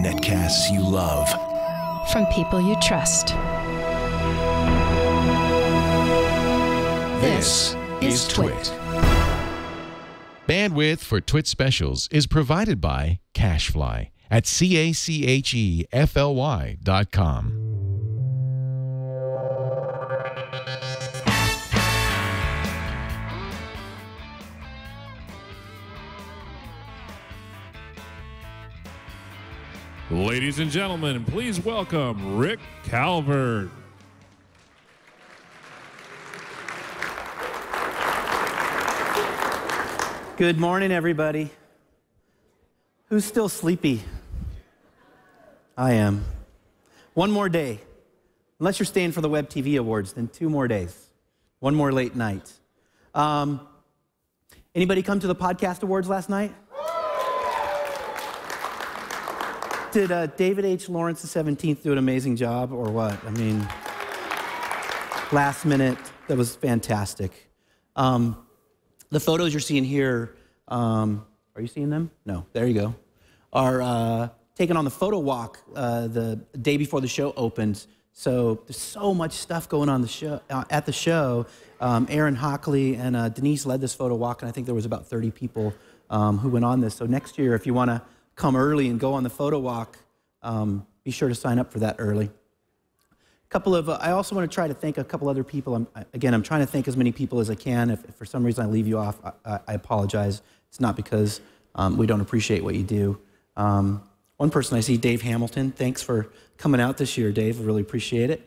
Netcasts you love. From people you trust. This is Twit. Bandwidth for Twit specials is provided by Cachefly at C A C H E F L Y dot com. Ladies and gentlemen, please welcome Rick Calvert. Good morning, everybody. Who's still sleepy? I am. One more day. Unless you're staying for the Web TV Awards, then two more days. One more late night. Um, anybody come to the Podcast Awards last night? Did uh, David H. Lawrence the 17th do an amazing job or what? I mean, last minute, that was fantastic. Um, the photos you're seeing here, um, are you seeing them? No, there you go. Are uh, taken on the photo walk uh, the day before the show opens. So there's so much stuff going on the show, uh, at the show. Um, Aaron Hockley and uh, Denise led this photo walk, and I think there was about 30 people um, who went on this. So next year, if you want to come early and go on the photo walk, um, be sure to sign up for that early A couple of, uh, I also want to try to thank a couple other people. I'm, again, I'm trying to thank as many people as I can. If, if for some reason I leave you off, I, I apologize. It's not because um, we don't appreciate what you do. Um, one person I see, Dave Hamilton. Thanks for coming out this year, Dave. I really appreciate it.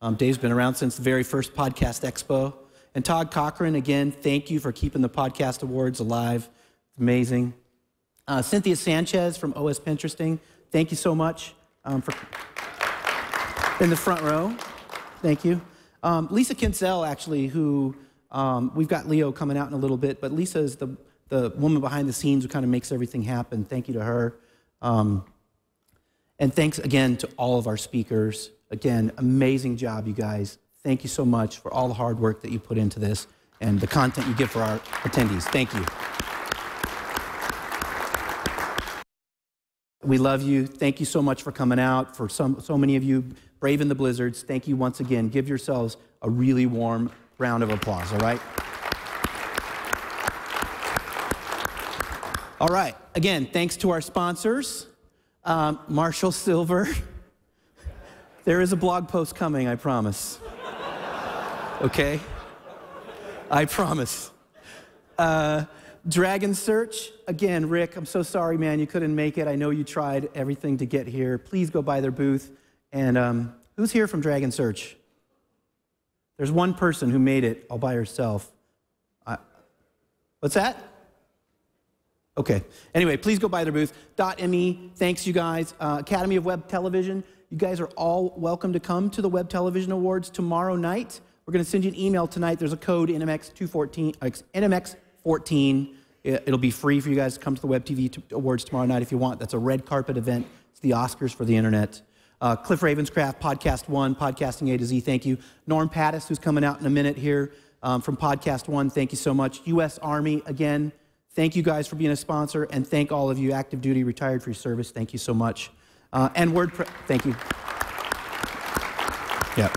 Um, Dave's been around since the very first Podcast Expo. And Todd Cochran, again, thank you for keeping the Podcast Awards alive. It's amazing. Uh, Cynthia Sanchez from OS Pinteresting, thank you so much um, for in the front row. Thank you. Um, Lisa Kinsell, actually, who um, we've got Leo coming out in a little bit, but Lisa is the, the woman behind the scenes who kind of makes everything happen. Thank you to her. Um, and thanks again to all of our speakers. Again, amazing job, you guys. Thank you so much for all the hard work that you put into this and the content you give for our attendees. Thank you. We love you. Thank you so much for coming out. For some, so many of you braving the blizzards, thank you once again. Give yourselves a really warm round of applause, all right? All right. Again, thanks to our sponsors, um, Marshall Silver. there is a blog post coming, I promise. Okay? I promise. Uh, Dragon Search, again, Rick, I'm so sorry, man, you couldn't make it. I know you tried everything to get here. Please go by their booth. And um, who's here from Dragon Search? There's one person who made it all by herself. I, what's that? Okay. Anyway, please go by their booth. .me, thanks you guys. Uh, Academy of Web Television, you guys are all welcome to come to the Web Television Awards tomorrow night. We're going to send you an email tonight. There's a code NMX214, uh, NMX 14. It'll be free for you guys to come to the Web TV Awards tomorrow night if you want. That's a red carpet event. It's the Oscars for the internet. Uh, Cliff Ravenscraft, Podcast One, Podcasting A to Z, thank you. Norm Pattiz, who's coming out in a minute here um, from Podcast One, thank you so much. U.S. Army, again, thank you guys for being a sponsor, and thank all of you active duty, retired for your service. Thank you so much. Uh, and WordPress, thank you. Yeah.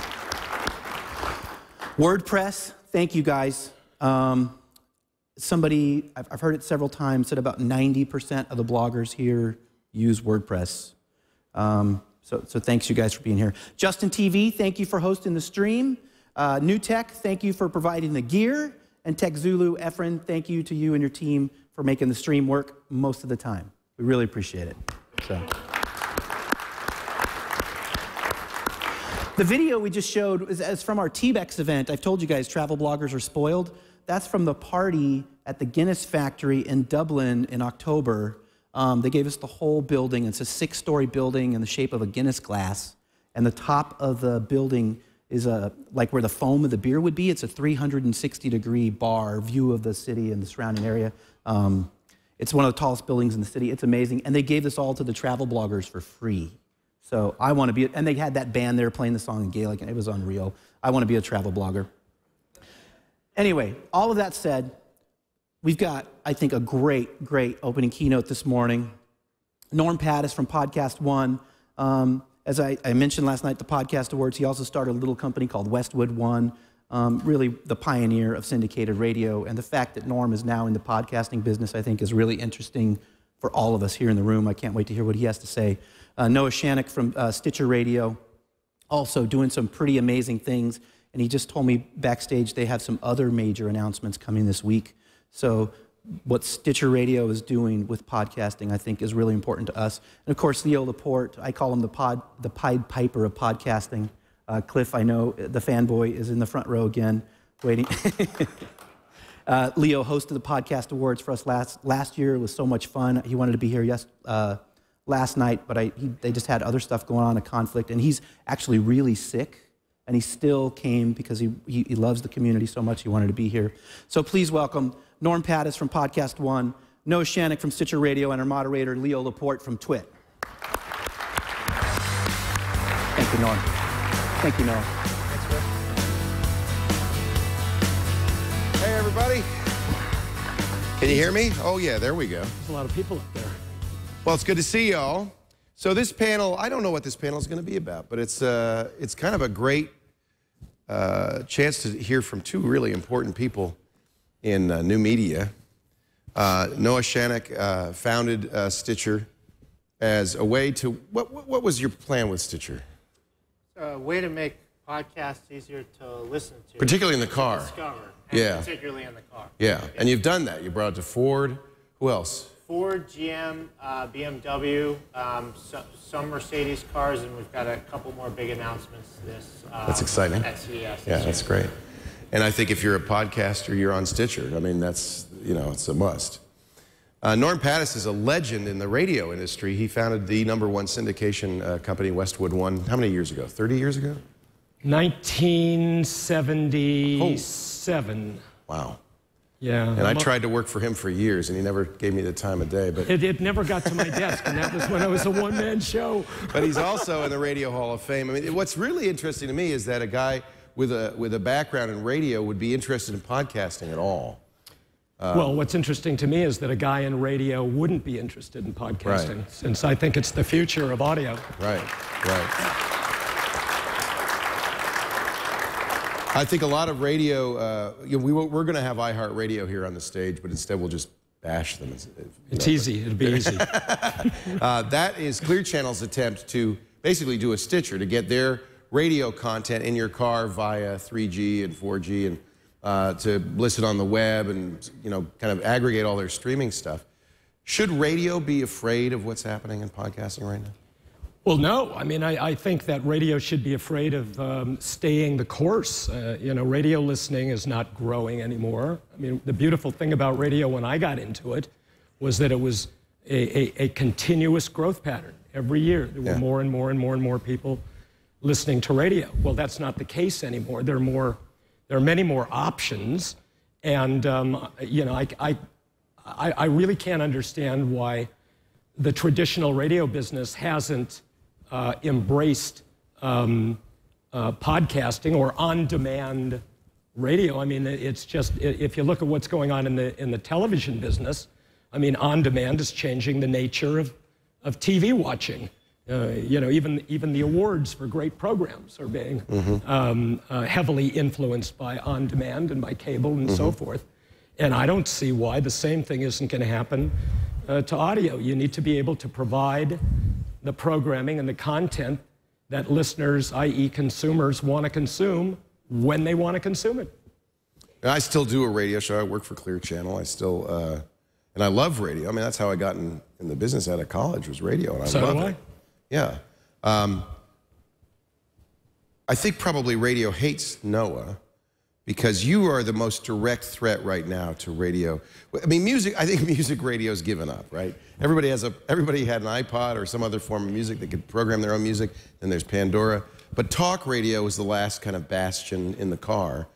WordPress, thank you guys. Um, somebody, I've, I've heard it several times, said about 90% of the bloggers here use WordPress. Um, so, so thanks you guys for being here. Justin TV, thank you for hosting the stream. Uh, NewTek, thank you for providing the gear. And Tech Zulu, Efren, thank you to you and your team for making the stream work most of the time. We really appreciate it. So. The video we just showed is, is from our TBEX event. I've told you guys travel bloggers are spoiled. That's from the party at the Guinness factory in Dublin in October. Um, they gave us the whole building. It's a six story building in the shape of a Guinness glass. And the top of the building is a, like where the foam of the beer would be. It's a 360 degree bar view of the city and the surrounding area. Um, it's one of the tallest buildings in the city. It's amazing. And they gave this all to the travel bloggers for free. So I want to be, and they had that band there playing the song in Gaelic, and it was unreal. I want to be a travel blogger. Anyway, all of that said, we've got, I think, a great, great opening keynote this morning. Norm Pattiz from Podcast One. Um, as I, I, mentioned last night, the Podcast Awards, he also started a little company called Westwood One, um, really the pioneer of syndicated radio. And the fact that Norm is now in the podcasting business, I think, is really interesting for all of us here in the room. I can't wait to hear what he has to say. Uh, Noah Shanok from uh, Stitcher Radio, also doing some pretty amazing things. And he just told me backstage they have some other major announcements coming this week. So what Stitcher Radio is doing with podcasting, I think, is really important to us. And of course, Leo Laporte, I call him the pod, the Pied Piper of podcasting. Uh, Cliff, I know the fanboy is in the front row again, waiting. uh, Leo hosted the podcast awards for us last last year. It was so much fun. He wanted to be here yes uh, last night, but I, he, they just had other stuff going on, a conflict, and he's actually really sick. And he still came because he, he, he loves the community so much. He wanted to be here. So please welcome Norm Pattiz from Podcast One, Noah Shanok from Stitcher Radio, and our moderator, Leo Laporte from Twit. Thank you, Norm. Thank you, Noah. Hey, everybody. Can you hear me? Oh, yeah, there we go. There's a lot of people up there. Well, it's good to see y'all. So this panel, I don't know what this panel is going to be about, but it's, uh, it's kind of a great uh, chance to hear from two really important people in uh, new media. Uh, Noah Shanok uh, founded uh, Stitcher as a way to, what, what, what was your plan with Stitcher? A way to make podcasts easier to listen to. Particularly in the car. Discover. yeah. Particularly in the car. Yeah, and you've done that. You brought it to Ford. Who else? Ford, GM, uh, BMW, um, so, some Mercedes cars, and we've got a couple more big announcements this. Uh, that's exciting. At CES. Yeah, that's great. And I think if you're a podcaster, you're on Stitcher. I mean, that's, you know, it's a must. Uh, Norm Pattiz is a legend in the radio industry. He founded the number one syndication uh, company, Westwood One, how many years ago? 30 years ago? 1977. Oh. Wow. Yeah. And I tried to work for him for years, and he never gave me the time of day. But it, it never got to my desk, and that was when I was a one-man show. But he's also in the Radio Hall of Fame. I mean, what's really interesting to me is that a guy with a with a background in radio would be interested in podcasting at all. Uh, well, what's interesting to me is that a guy in radio wouldn't be interested in podcasting, right. since I think it's the future of audio. Right. Right. I think a lot of radio, uh, you know, we, we're going to have iHeartRadio here on the stage, but instead we'll just bash them. It's, it's easy. It'll be easy. uh, that is Clear Channel's attempt to basically do a Stitcher to get their radio content in your car via 3G and 4G and uh, to listen on the web and you know kind of aggregate all their streaming stuff. Should radio be afraid of what's happening in podcasting right now? Well, no. I mean, I, I think that radio should be afraid of um, staying the course. Uh, you know, radio listening is not growing anymore. I mean, the beautiful thing about radio when I got into it was that it was a, a, a continuous growth pattern. Every year, there were Yeah. more and more and more and more people listening to radio. Well, that's not the case anymore. There are more, there are many more options, and um, you know, I, I, I, I really can't understand why the traditional radio business hasn't uh, embraced um, uh, podcasting or on-demand radio. I mean, it's just if you look at what's going on in the in the television business, I mean, on-demand is changing the nature of of TV watching. Uh, you know, even even the awards for great programs are being um, uh, heavily influenced by on-demand and by cable and so forth. And I don't see why the same thing isn't going to happen uh, to audio. You need to be able to provide the programming and the content that listeners, i.e., consumers, want to consume when they want to consume it. And I still do a radio show. I work for Clear Channel. I still, uh, and I love radio. I mean, that's how I got in, in the business out of college was radio, and I So do love I. it. Yeah. Um, I think probably radio hates Noah because you are the most direct threat right now to radio. I mean, music. I think music radio's given up, right? Everybody has a. Everybody had an iPod or some other form of music that could program their own music. Then there's Pandora. But talk radio was the last kind of bastion in the car,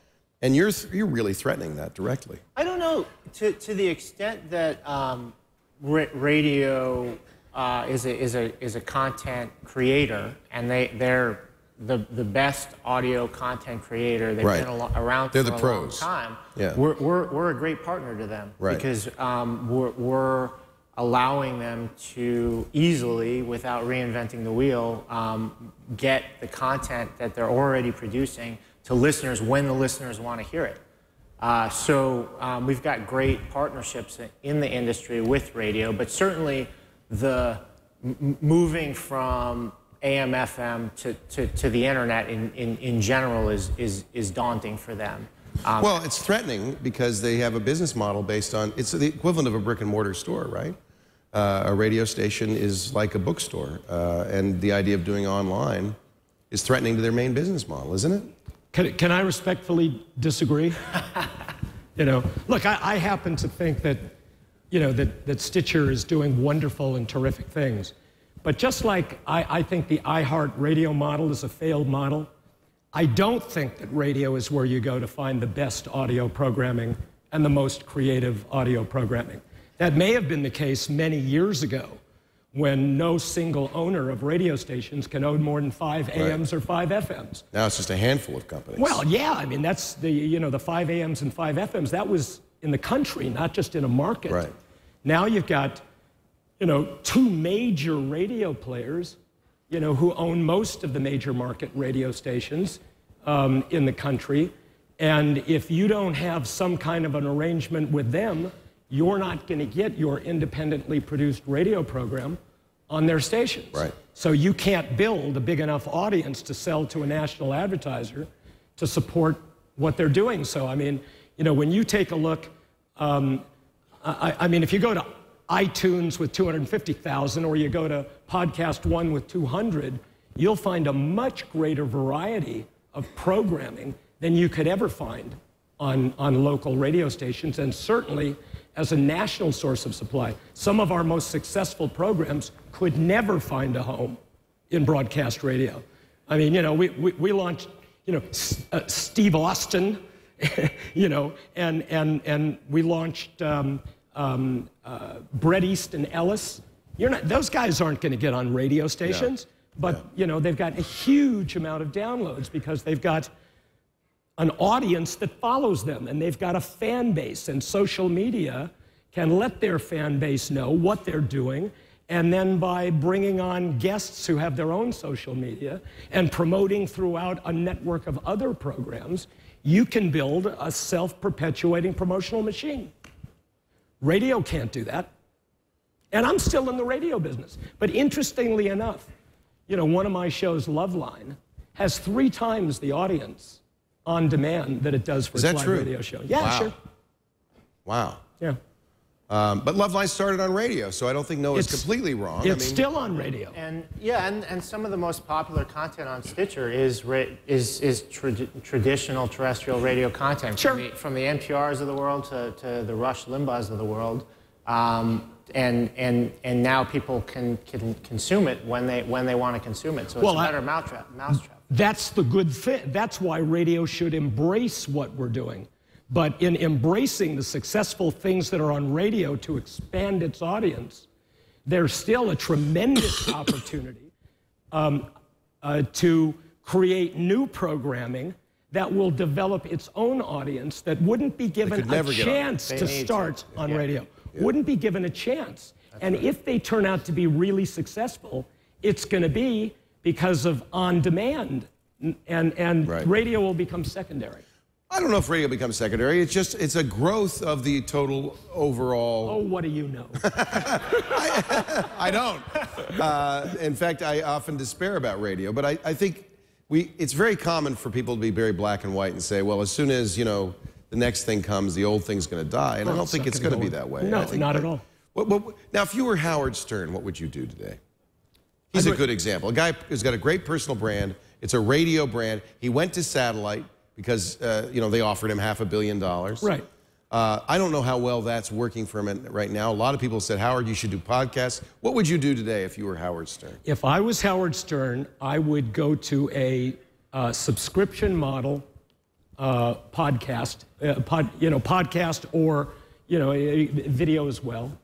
and you're you're really threatening that directly. I don't know to, to the extent that um, ra- radio uh, is, a, is, a, is a content creator and they, they're the, the best audio content creator. They've Right. been alo- around They're for the a pros. long time. Yeah. We're, we're, we're a great partner to them Right. because um, we're, we're allowing them to easily, without reinventing the wheel, um, get the content that they're already producing to listeners when the listeners want to hear it. Uh, so um, we've got great partnerships in the industry with radio, but certainly the m- moving from AM, FM to, to, to the internet in, in, in general is, is, is daunting for them. Um, Well, it's threatening because they have a business model based on it's the equivalent of a brick and mortar store, right? Uh, a radio station is like a bookstore, uh, and the idea of doing online is threatening to their main business model, isn't it? Can, can I respectfully disagree? you know, look, I, I happen to think that, you know, that, that Stitcher is doing wonderful and terrific things. But just like I, I think the iHeart radio model is a failed model, I don't think that radio is where you go to find the best audio programming and the most creative audio programming. That may have been the case many years ago when no single owner of radio stations can own more than five AMs or five FMs. Now it's just a handful of companies. Well, yeah, I mean, that's the, you know, the five AMs and five FMs, that was in the country, not just in a market. Right. Now you've got, you know, two major radio players, you know, who own most of the major market radio stations um, in the country. And if you don't have some kind of an arrangement with them, you're not going to get your independently produced radio program on their stations. Right. So you can't build a big enough audience to sell to a national advertiser to support what they're doing. So, I mean, you know, when you take a look, um, I, I mean, if you go to iTunes with 250,000 or you go to Podcast One with 200, you'll find a much greater variety of programming than you could ever find on, on local radio stations, and certainly as a national source of supply. Some of our most successful programs could never find a home in broadcast radio. I mean, you know, we, we, we launched, you know, S- uh, Steve Austin, you know, and, and, and we launched um, um, uh, Bret Easton Ellis. You're not, those guys aren't going to get on radio stations, but, you know, they've got a huge amount of downloads because they've got an audience that follows them and they've got a fan base and social media can let their fan base know what they're doing and then by bringing on guests who have their own social media and promoting throughout a network of other programs you can build a self-perpetuating promotional machine radio can't do that and i'm still in the radio business but interestingly enough you know one of my shows loveline has three times the audience on demand that it does for Is its live true? radio show. Yeah, Wow. sure. Wow. Yeah. Um, but Love Line started on radio, so I don't think Noah's It's- completely wrong. It's I mean, still on radio. And yeah, and, and some of the most popular content on Stitcher is ra- is is trad- traditional terrestrial radio content Sure. from, the, from the NPRs of the world to, to the Rush Limbaughs of the world, um, and and and now people can can consume it when they when they want to consume it. So it's Well, a I- better mousetrap. Mousetrap. That's the good thing. That's why radio should embrace what we're doing. But in embracing the successful things that are on radio to expand its audience, there's still a tremendous opportunity um, uh, to create new programming that will develop its own audience that wouldn't be given a never get on. chance to start on radio. Wouldn't be given a chance. and if they turn out to be really successful, it's going to be because of on demand. And, and Right. radio will become secondary. I don't know if radio becomes secondary. It's just it's a growth of the total overall. Oh, what do you know? I don't. Uh, in fact, I often despair about radio, but I, I think we, it's very common for people to be very black and white and say, well, as soon as, you know, the next thing comes, the old thing's going to die. And I don't think it's gonna be that way. No, think not that- at all. What, what, now, if you were Howard Stern, what would you do today? He's a good example. A guy who's got a great personal brand. It's a radio brand. He went to satellite because, uh, you know, they offered him half a billion dollars. Right. Uh, I don't know how well that's working for him right now. A lot of people said, Howard, you should do podcasts. What would you do today if you were Howard Stern? If I was Howard Stern, I would go to a uh, subscription model uh, podcast, uh, pod, you know, podcast or you know, video as well,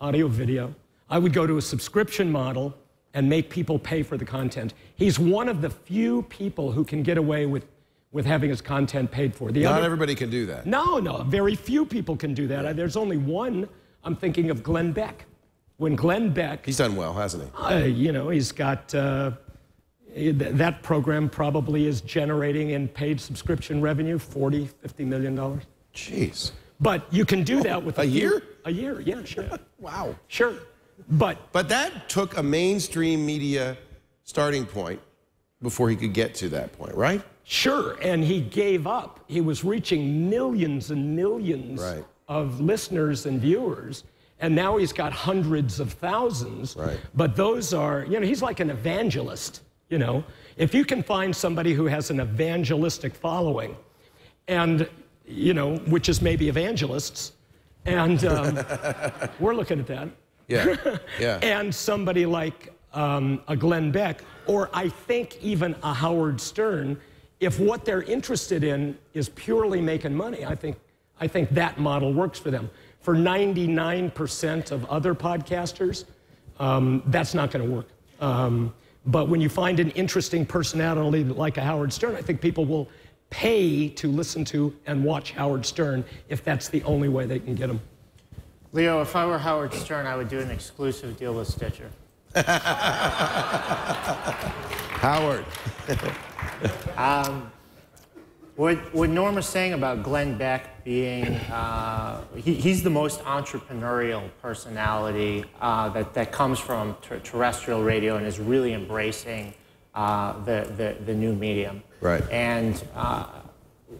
audio video. I would go to a subscription model and make people pay for the content. He's one of the few people who can get away with, with having his content paid for. The Not other- everybody can do that. no, no, very few people can do that. There's only one. I'm thinking of Glenn Beck. When Glenn Beck, He's done well, hasn't he? uh, you know, he's got uh, th- that program probably is generating in paid subscription revenue 40, 50 million dollars. Jeez. But you can do that with A few- year? A year, yeah, sure, Wow. sure. But But that took a mainstream media starting point before he could get to that point, right? Sure, and he gave up. He was reaching millions and millions Right. of listeners and viewers, and now he's got hundreds of thousands. Right. But those are, you know, he's like an evangelist. You know, if you can find somebody who has an evangelistic following, and you know, which is maybe evangelists, and um, we're looking at that. Yeah. Yeah. and somebody like um, a Glenn Beck, or I think even a Howard Stern, if what they're interested in is purely making money, I think, I think that model works for them. For 99% of other podcasters, um, that's not going to work. Um, but when you find an interesting personality like a Howard Stern, I think people will pay to listen to and watch Howard Stern if that's the only way they can get him. Leo, if I were Howard Stern, I would do an exclusive deal with Stitcher. Howard. What, what Norm was saying about Glenn Beck being, uh, he, he's the most entrepreneurial personality uh, that, that comes from ter- terrestrial radio and is really embracing uh, the, the, the new medium. Right. And uh,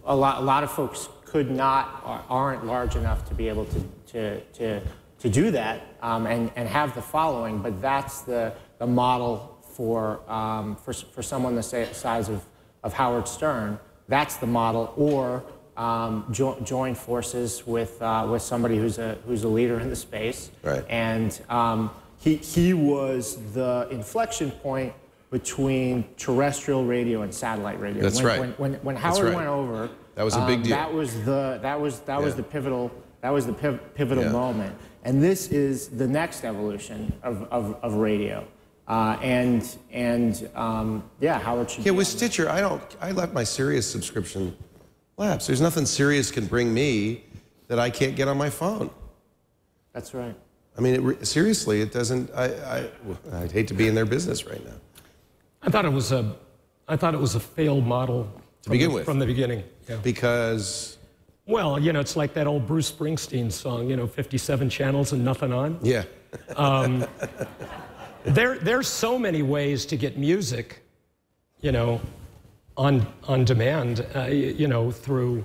a, lot, a lot of folks could not or aren't large enough to be able to, to, to, to do that um, and, and have the following, but that's the, the model for, um, for, for someone the size of, of Howard Stern. That's the model, or um, jo- join forces with, uh, with somebody who's a, who's a leader in the space. Right. And um, he, he was the inflection point between terrestrial radio and satellite radio. That's when, right. When, when, when Howard right. went over, That was a big um, deal. That was the that was that was the pivotal that was the piv- pivotal Yeah. moment. And this is the next evolution of, of, of radio. Uh, and and um, yeah, Howard should. Yeah, be with on Stitcher, I don't. I left my Sirius subscription lapse. There's nothing Sirius can bring me that I can't get on my phone. That's right. I mean, it, seriously, it doesn't. I, I, I'd hate to be in their business right now. I thought it was a, I thought it was a failed model from begin the, with. From the beginning. Yeah. Because, Well, you know, it's like that old Bruce Springsteen song, you know, 57 channels and nothing on. yeah, There, there's so many ways to get music, you know, on on demand. Uh, you know, through,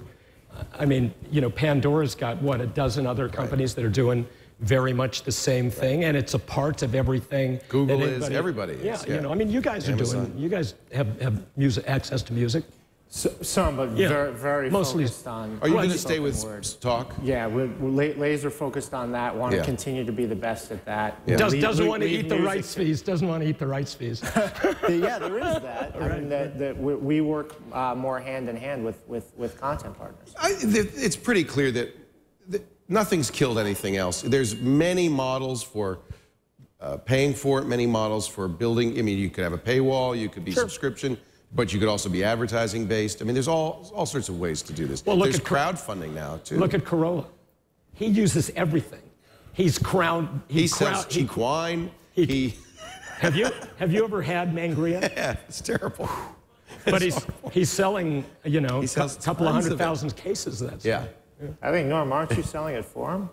I mean, you know, Pandora's got what a dozen other companies that are doing very much the same thing, and it's a part of everything. Google that is, anybody- everybody is, Yeah, yeah. you know, I mean, you guys are doing. You guys have have music access to music. So, some, but Yeah. very very Mostly- focused on. are you going to stay with word. s- talk? Yeah, we're, we're laser focused on that. Want to Yeah. continue to be the best at that. Yeah. Does, Leave- doesn't want to eat the rights fees. Doesn't want to eat the rights fees. yeah, there is that. I mean, that, that we, we work uh, more hand in hand with, with, with content partners. I, th- it's pretty clear that, that nothing's killed anything else. There's many models for uh, paying for it, many models for building. I mean, you could have a paywall, you could be subscription, but you could also be advertising based. I mean, there's all all sorts of ways to do this. Well, look there's at Cro- crowdfunding now too. Look at Carolla. He uses everything. He's crowned. he crowd- sells cheap wine. he- He, Have you have you ever had Mangria? yeah, it's terrible. But he's he's selling you know a couple of tons of thousand cases of that. Yeah. stuff. I think, Norm, aren't you selling it for him?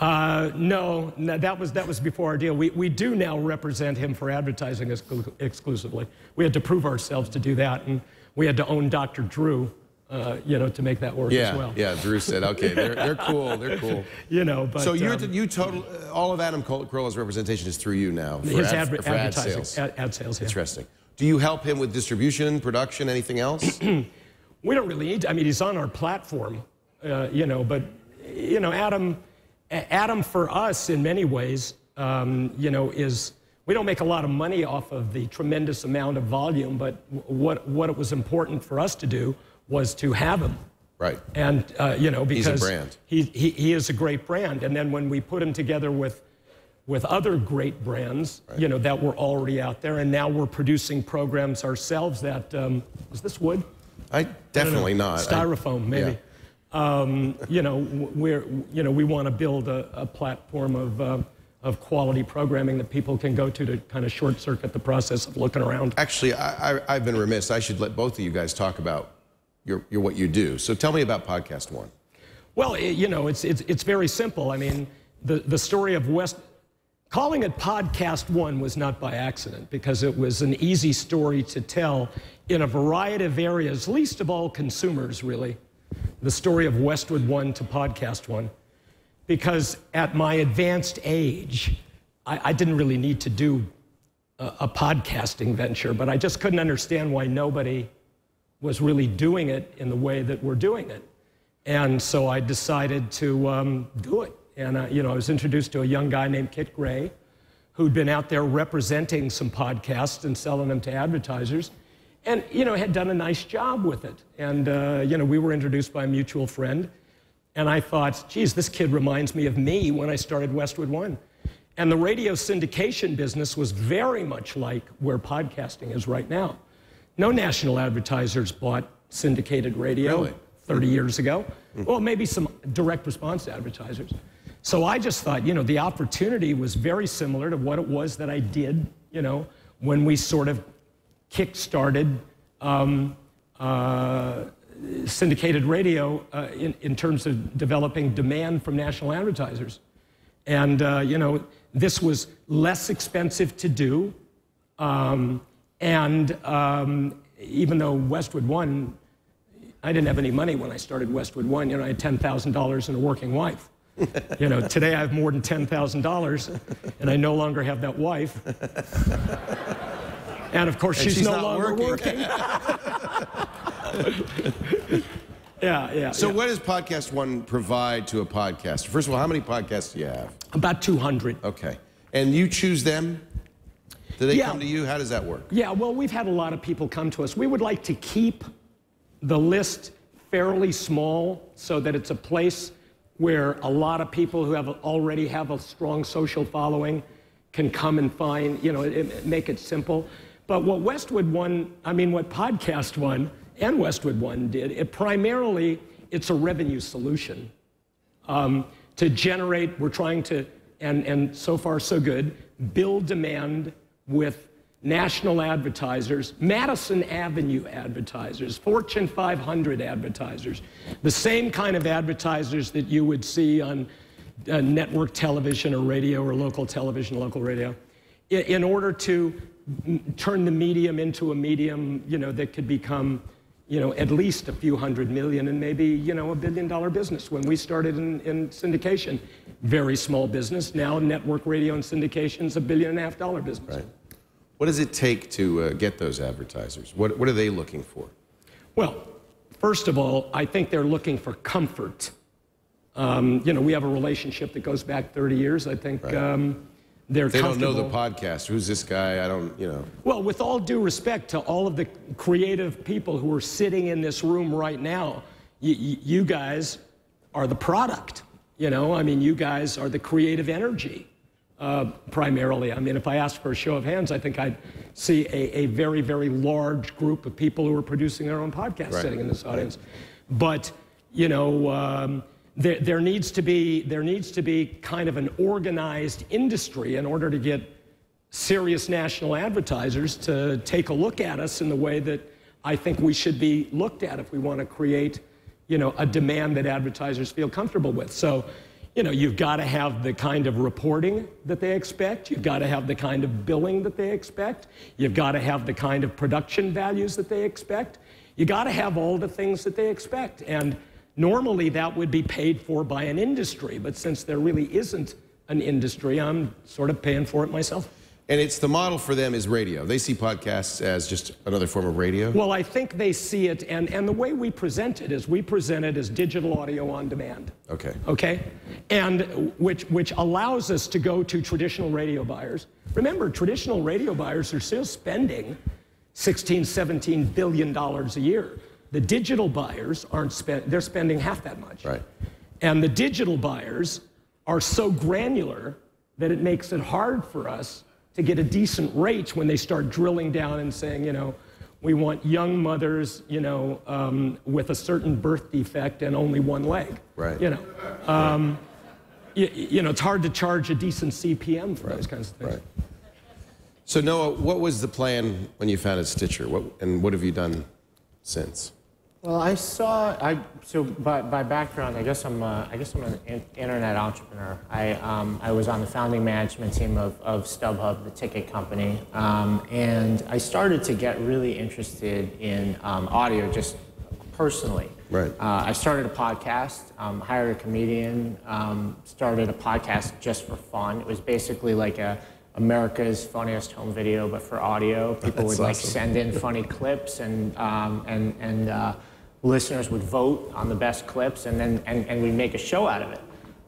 Uh, no, no, that was that was before our deal. We we do now represent him for advertising exclu- exclusively. We had to prove ourselves to do that, and we had to own Dr. Drew, uh, you know, to make that work Yeah, as well. yeah. Drew said, "Okay, they're, they're cool. They're cool." You know, but so um, you total all of Adam Carolla's representation is through you now for, his ad, adver- for ad advertising sales. ad, ad sales. Yeah. Interesting. Do you help him with distribution, production, anything else? We don't really need. To, I mean, he's on our platform, uh, you know. But you know, Adam, Adam for us in many ways, um, you know, is we don't make a lot of money off of the tremendous amount of volume. But w- what what it was important for us to do was to have him. right. And uh, you know, because He's a brand. He, he he is a great brand. And then when we put him together with with other great brands, you know, that were already out there, and now we're producing programs ourselves. That um, is this wood? I definitely I not. I- Styrofoam, maybe. Um, you know, we're, you know, we want to build a, a platform of, uh, of quality programming that people can go to to kind of short circuit the process of looking around. Actually, I, I, I've been remiss. I should let both of you guys talk about your, your what you do. So tell me about Podcast One. Well, it, you know, it's, it's, it's very simple. I mean, the, the story of West, calling it Podcast One was not by accident because it was an easy story to tell in a variety of areas, least of all consumers, really. The story of Westwood One to Podcast One. Because at my advanced age, I, I didn't really need to do a, a podcasting venture, but I just couldn't understand why nobody was really doing it in the way that we're doing it. And so I decided to um, do it. And, uh, you know, I was introduced to a young guy named Kit Gray, who'd been out there representing some podcasts and selling them to advertisers. And, you know, had done a nice job with it. And, uh, you know, we were introduced by a mutual friend. And I thought, geez, this kid reminds me of me when I started Westwood One. And the radio syndication business was very much like where podcasting is right now. No national advertisers bought syndicated radio Really? 30 years ago. Well, maybe some direct response advertisers. So I just thought, you know, the opportunity was very similar to what it was that I did, you know, when we sort of kick-started um, uh, syndicated radio uh, in, in terms of developing demand from national advertisers. And, uh, you know, this was less expensive to do. Um, and um, even though Westwood One, I didn't have any money when I started Westwood One. You know, I had $10,000 and a working wife. You know, today I have more than $10,000 and I no longer have that wife. And of course, And she's, she's no not longer working. working. yeah, yeah. So yeah. what does Podcast One provide to a podcaster? First of all, how many podcasts do you have? About 200. Okay. And you choose them? Do they Yeah. come to you? How does that work? Yeah, well, we've had a lot of people come to us. We would like to keep the list fairly small so that it's a place where a lot of people who have already have a strong social following can come and find, you know, it, it- make it simple. But what Westwood One, I mean, what Podcast One and Westwood One did, it primarily it's a revenue solution um, to generate, we're trying to, and, and so far so good, build demand with national advertisers, Madison Avenue advertisers, Fortune 500 advertisers, the same kind of advertisers that you would see on uh, network television or radio or local television, local radio, in, in order to turn the medium into a medium, you know, that could become you know, at least a few hundred million and maybe, you know, a billion dollar business. When we started in, in syndication, very small business. Now network radio and syndication is a billion and a half dollar business. Right. What does it take to uh, get those advertisers? What, what are they looking for? Well, first of all, I think they're looking for comfort. Um, you know, we have a relationship that goes back 30 years. I think um, they're They don't know the podcast. Who's this guy? I don't, you know. Well, with all due respect to all of the creative people who are sitting in this room right now, y- y- you guys are the product. You know, I mean, you guys are the creative energy uh, primarily. I mean, if I asked for a show of hands, I think I'd see a, a very, very large group of people who are producing their own podcast Right. sitting in this audience. But, you know, um, there, there needs to be there needs to be kind of an organized industry in order to get serious national advertisers to take a look at us in the way that I think we should be looked at if we want to create, you know, a demand that advertisers feel comfortable with. So, you know, you've got to have the kind of reporting that they expect. You've got to have the kind of billing that they expect. You've got to have the kind of production values that they expect. You got to have all the things that they expect. And normally that would be paid for by an industry, but since there really isn't an industry, I'm sort of paying for it myself. And it's the model for them is radio. They see podcasts as just another form of radio. Well, I think they see it, and, and the way we present it is we present it as digital audio on demand. Okay. Okay? And which, which allows us to go to traditional radio buyers. Remember, traditional radio buyers are still spending 16, 17 billion dollars a year. The digital buyers aren't spent, they're spending half that much. Right. And the digital buyers are so granular that it makes it hard for us to get a decent rate when they start drilling down and saying, you know, we want young mothers, you know, um, with a certain birth defect and only one leg. Right. You know, um, you, you know, it's hard to charge a decent CPM for those kinds of things. Right. So Noah, what was the plan when you founded Stitcher? What, and what have you done since? Well, I saw. I so by, by background, I guess I'm. A, I guess I'm an internet entrepreneur. I um, I was on the founding management team of, of StubHub, the ticket company, um, and I started to get really interested in um, audio just personally. Right. Uh, I started a podcast. Um, hired a comedian. Um, started a podcast just for fun. It was basically like a America's funniest home video, but for audio. People That's would like awesome. send in funny clips, and um, and and uh, listeners would vote on the best clips, and then and, and we make a show out of it.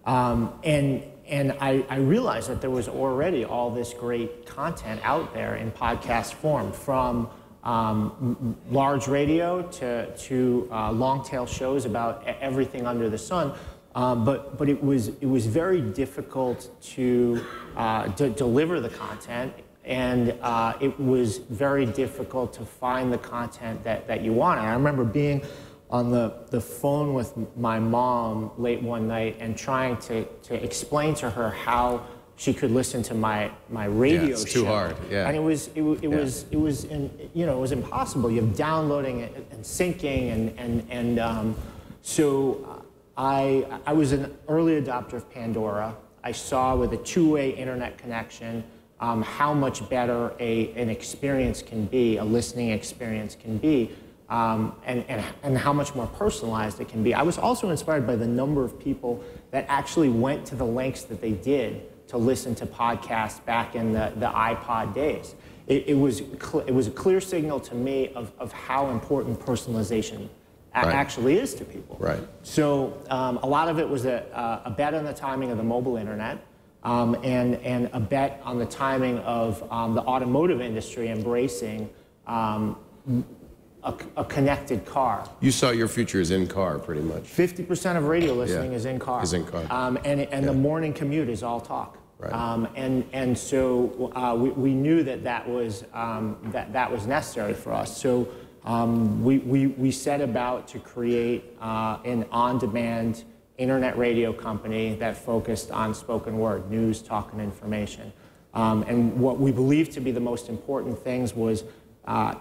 Um, and and I, I realized that there was already all this great content out there in podcast form, from um, large radio to to uh, long tail shows about everything under the sun. Um, but but it was it was very difficult to uh, deliver the content, and uh, it was very difficult to find the content that, that you wanted. I remember being on the, the phone with my mom late one night and trying to, to explain to her how she could listen to my, my radio it's too hard, yeah. And it was it, it Yeah. was it was in, you know it was impossible. You have downloading it and syncing and and and um, so I I was an early adopter of Pandora. I saw with a two-way internet connection um, how much better a an experience can be, a listening experience can be. Um, and, and, and how much more personalized it can be. I was also inspired by the number of people that actually went to the lengths that they did to listen to podcasts back in the, the iPod days. It, it, was, it was a clear signal to me of, of how important personalization Right. actually is to people. Right. So um, a lot of it was a, a bet on the timing of the mobile internet um, and, and a bet on the timing of um, the automotive industry embracing um, a, a connected car. You saw your future is in car, pretty much. 50% of radio listening Yeah, is in car. is in car. Um, and and the morning commute is all talk. Right. Um, and, and so uh, we, we knew that that was, um, that, that was necessary for us. So um, we, we, we set about to create uh, an on-demand internet radio company that focused on spoken word, news, talk, and information. Um, and what we believed to be the most important things was uh,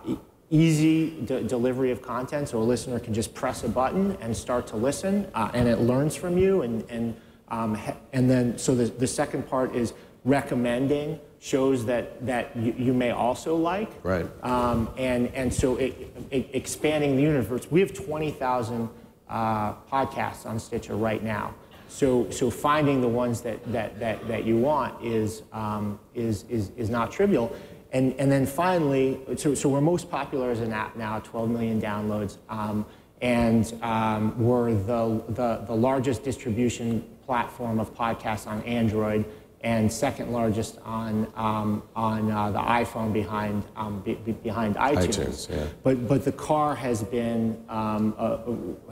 easy de- delivery of content so a listener can just press a button and start to listen uh, and it learns from you and, and, um, and then so the, the second part is recommending shows that, that you, you may also like Right. um, and, and so it, it- expanding the universe we have 20000 uh, podcasts on stitcher right now so, so finding the ones that, that, that, that you want is, um, is, is, is not trivial. And, and then finally, so, so we're most popular as an app now, 12 million downloads. Um, and um, we're the, the, the largest distribution platform of podcasts on Android and second largest on, um, on uh, the iPhone behind, um, be, be- behind iTunes, yeah. but but the car has been um, uh,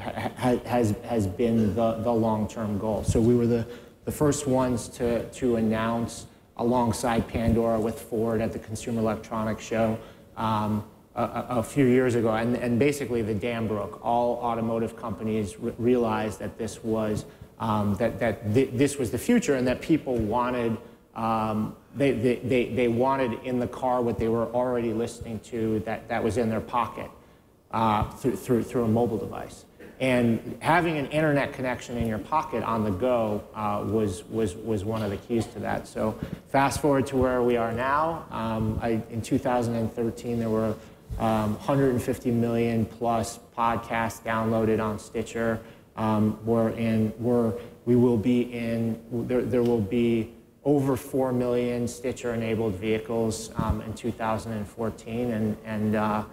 ha- has has been the, the long term goal. So we were the the first ones to to announce alongside Pandora with Ford at the Consumer Electronics Show. Um, a, a- few years ago, and, and basically the dam broke. All automotive companies re- realized that this was um, that that th- this was the future, and that people wanted um, they, they, they, they wanted in the car what they were already listening to that, that was in their pocket uh, through, through, through a mobile device. And having an internet connection in your pocket on the go uh, was, was, was one of the keys to that. So fast forward to where we are now. Um, I, in 2013, there were um, 150 million plus podcasts downloaded on Stitcher. Um, we're in, we're, we will be in, there, there will be over 4 million Stitcher-enabled vehicles um, in 2014, and, and uh,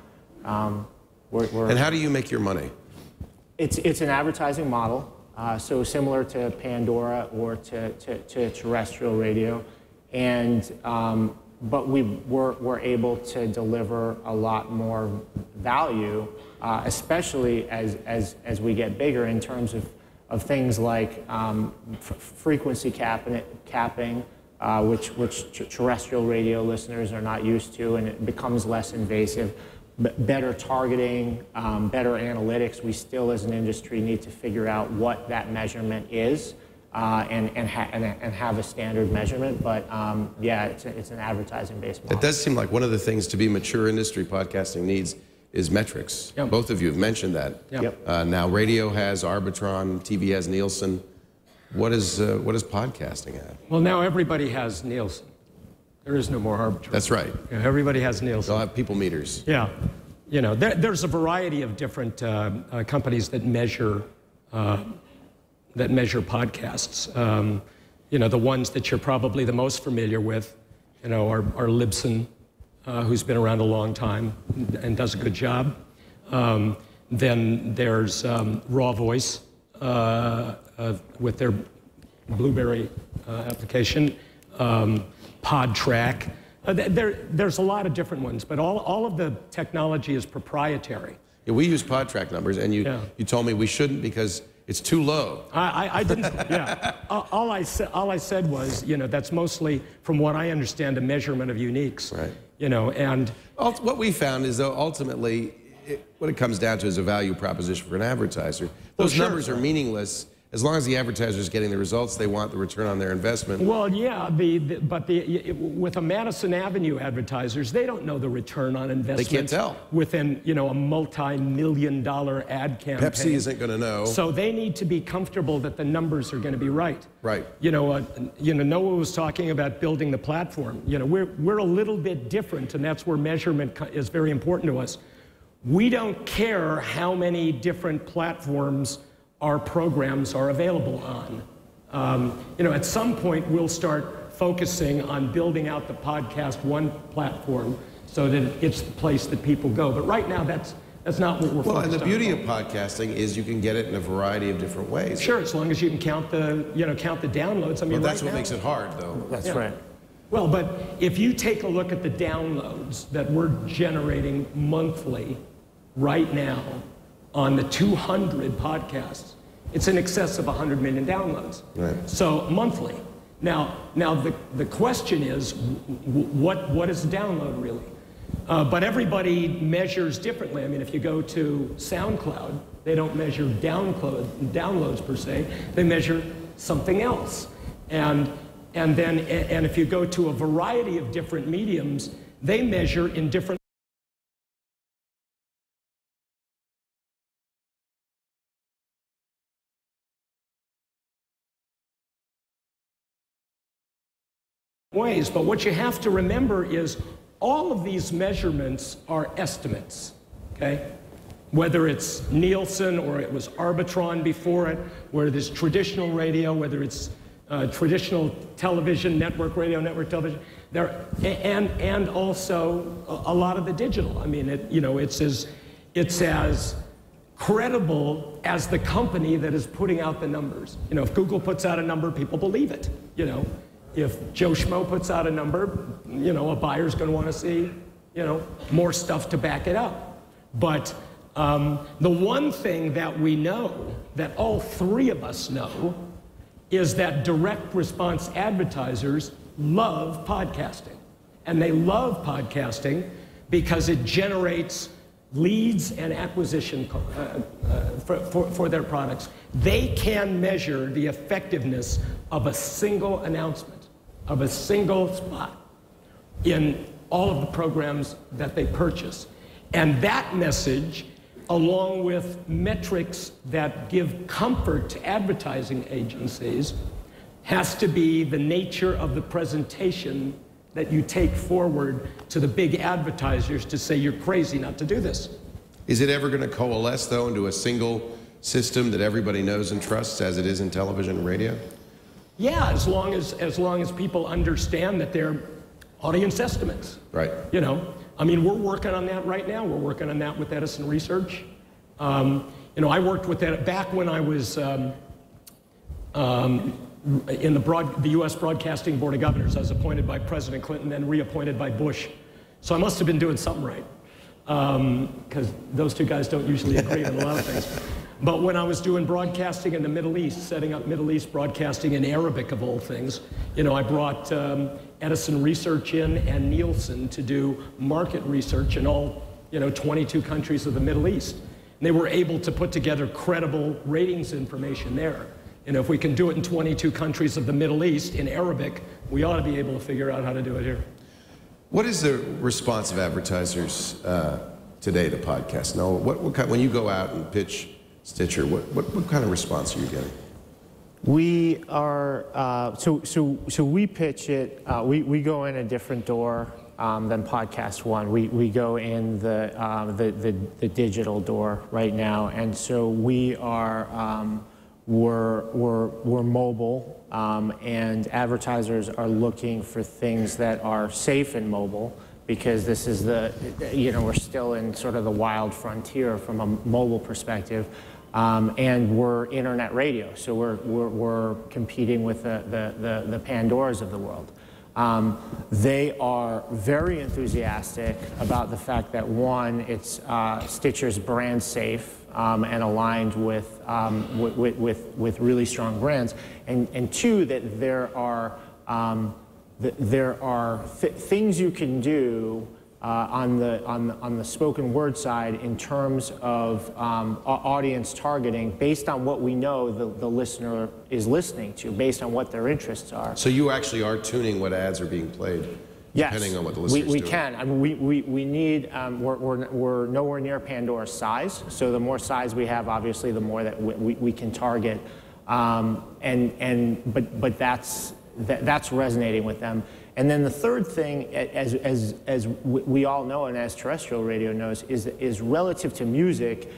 um, we're, we're, And how do you make your money? It's, it's an advertising model, uh, so similar to Pandora or to, to, to terrestrial radio. And, um, but we were, were able to deliver a lot more value, uh, especially as, as, as we get bigger in terms of, of things like um, frequency capping, capping uh, which, which terrestrial radio listeners are not used to, and it becomes less invasive. B- better targeting, um, better analytics. We still, as an industry, need to figure out what that measurement is. Uh, and, and, ha- and, and have a standard measurement, but um, yeah, it's, a, it's an advertising-based model. It does seem like one of the things to be mature industry podcasting needs is metrics. Yep. Both of you have mentioned that. Yep. Yep. Uh, now radio has Arbitron, TV has Nielsen. What is uh, what is podcasting at? Well, now everybody has Nielsen. There is no more arbitrary. That's right. Everybody has Nielsen. They'll have people meters. Yeah. You know, there, there's a variety of different uh, uh, companies that measure uh, that measure podcasts. Um, you know, the ones that you're probably the most familiar with, you know, are, are Libsyn, uh, who's been around a long time and does a good job. Um, then there's um, Raw Voice uh, uh, with their Blubrry uh, application, um, Podtrac. Uh, there, there's a lot of different ones, but all, all of the technology is proprietary. Yeah, we use Podtrac numbers, and you Yeah. you told me we shouldn't because it's too low. I, I, I didn't, yeah. All- All I, said, all I said was, you know, that's mostly, from what I understand, a measurement of uniques. Right. You know, and What we found is, though, ultimately, it, what it comes down to is a value proposition for an advertiser. Those sure. numbers are meaningless as long as the advertiser is getting the results they want, the return on their investment. Well, yeah, the, the, but the, with a Madison Avenue advertisers, they don't know the return on investment. They can't tell. Within, you know, a multi-million dollar ad campaign. Pepsi isn't going to know. So they need to be comfortable that the numbers are going to be right. Right. You know, uh, you know, Noah was talking about building the platform. You know, we're, we're a little bit different, and that's where measurement is very important to us. We don't care how many different platforms our programs are available on. Um, you know, at some point, we'll start focusing on building out the Podcast One platform so that it's the place that people go. But right now, that's, that's not what we're well, and focused the on. beauty of podcasting is you can get it in a variety of different ways. Sure, as long as you can count the, you know, count the downloads. I mean, But that's right what now- makes it hard, though. That's Yeah. right. Well, but if you take a look at the downloads that we're generating monthly right now on the 200 podcasts, it's in excess of 100 million downloads. Right. So monthly. Now, now the, the question is, what, what is a download really? Uh, but everybody measures differently. I mean, if you go to SoundCloud, they don't measure download, downloads per se. They measure something else. And, and then, and if you go to a variety of different mediums, they measure in different ways. But what you have to remember is all of these measurements are estimates, okay? Whether it's Nielsen or it was Arbitron before it, whether it's traditional radio, whether it's uh, traditional television, network radio, network television, there, and, and also a, a lot of the digital. I mean, it, you know, it's as, it's as credible as the company that is putting out the numbers. You know, if Google puts out a number, people believe it. You know, if Joe Schmo puts out a number, you know, a buyer's going to want to see, you know, more stuff to back it up. But um, the one thing that we know, that all three of us know, is that direct response advertisers love podcasting. And they love podcasting because it generates leads and acquisition uh, uh, for, for, for their products. They can measure the effectiveness of a single announcement, of a single spot in all of the programs that they purchase. And that message, along with metrics that give comfort to advertising agencies, has to be the nature of the presentation that you take forward to the big advertisers to say you're crazy not to do this. Is it ever going to coalesce, though, into a single system that everybody knows and trusts as it is in television and radio? Yeah, as long as as long as people understand that they're audience estimates. Right. You know, I mean, we're working on that right now. We're working on that with Edison Research. Um, you know, I worked with that back when I was um, um, in the, broad, the U.S. Broadcasting Board of Governors. I was appointed by President Clinton, then reappointed by Bush. So I must have been doing something right, because those two guys don't usually agree on a lot of things. But when I was doing broadcasting in the Middle East, setting up Middle East broadcasting in Arabic of all things, you know, I brought um, Edison Research in and Nielsen to do market research in all, you know, 22 countries of the Middle East. And they were able to put together credible ratings information there. And if we can do it in 22 countries of the Middle East in Arabic, we ought to be able to figure out how to do it here. What is the response of advertisers uh, today to podcasts? No, what, what kind, when you go out and pitch Stitcher, what, what, what kind of response are you getting? We are, uh, so, so, so we pitch it, uh, we, we go in a different door um, than Podcast One. We, we go in the, uh, the, the, the digital door right now. And so we are, um, we're, we're, we're mobile, um, and advertisers are looking for things that are safe and mobile because this is the, you know, we're still in sort of the wild frontier from a mobile perspective. Um, and we're internet radio, so we're, we're, we're competing with the, the, the, the Pandoras of the world. Um, they are very enthusiastic about the fact that one, it's uh, Stitcher's brand safe um, and aligned with, um, with, with, with, really strong brands, and, and two, that there are, um, th there are th things you can do uh, on, the, on, the, on the spoken word side in terms of um, audience targeting based on what we know the, the listener is listening to, based on what their interests are. So you actually are tuning what ads are being played? Yes, depending on what the we, we doing. can. I mean, we, we, we need, um, we're, we're, we're nowhere near Pandora's size. So the more size we have, obviously, the more that we, we, we can target. Um, and, and, but, but that's, that, that's resonating with them. And then the third thing, as, as, as we all know and as terrestrial radio knows, is, is relative to music,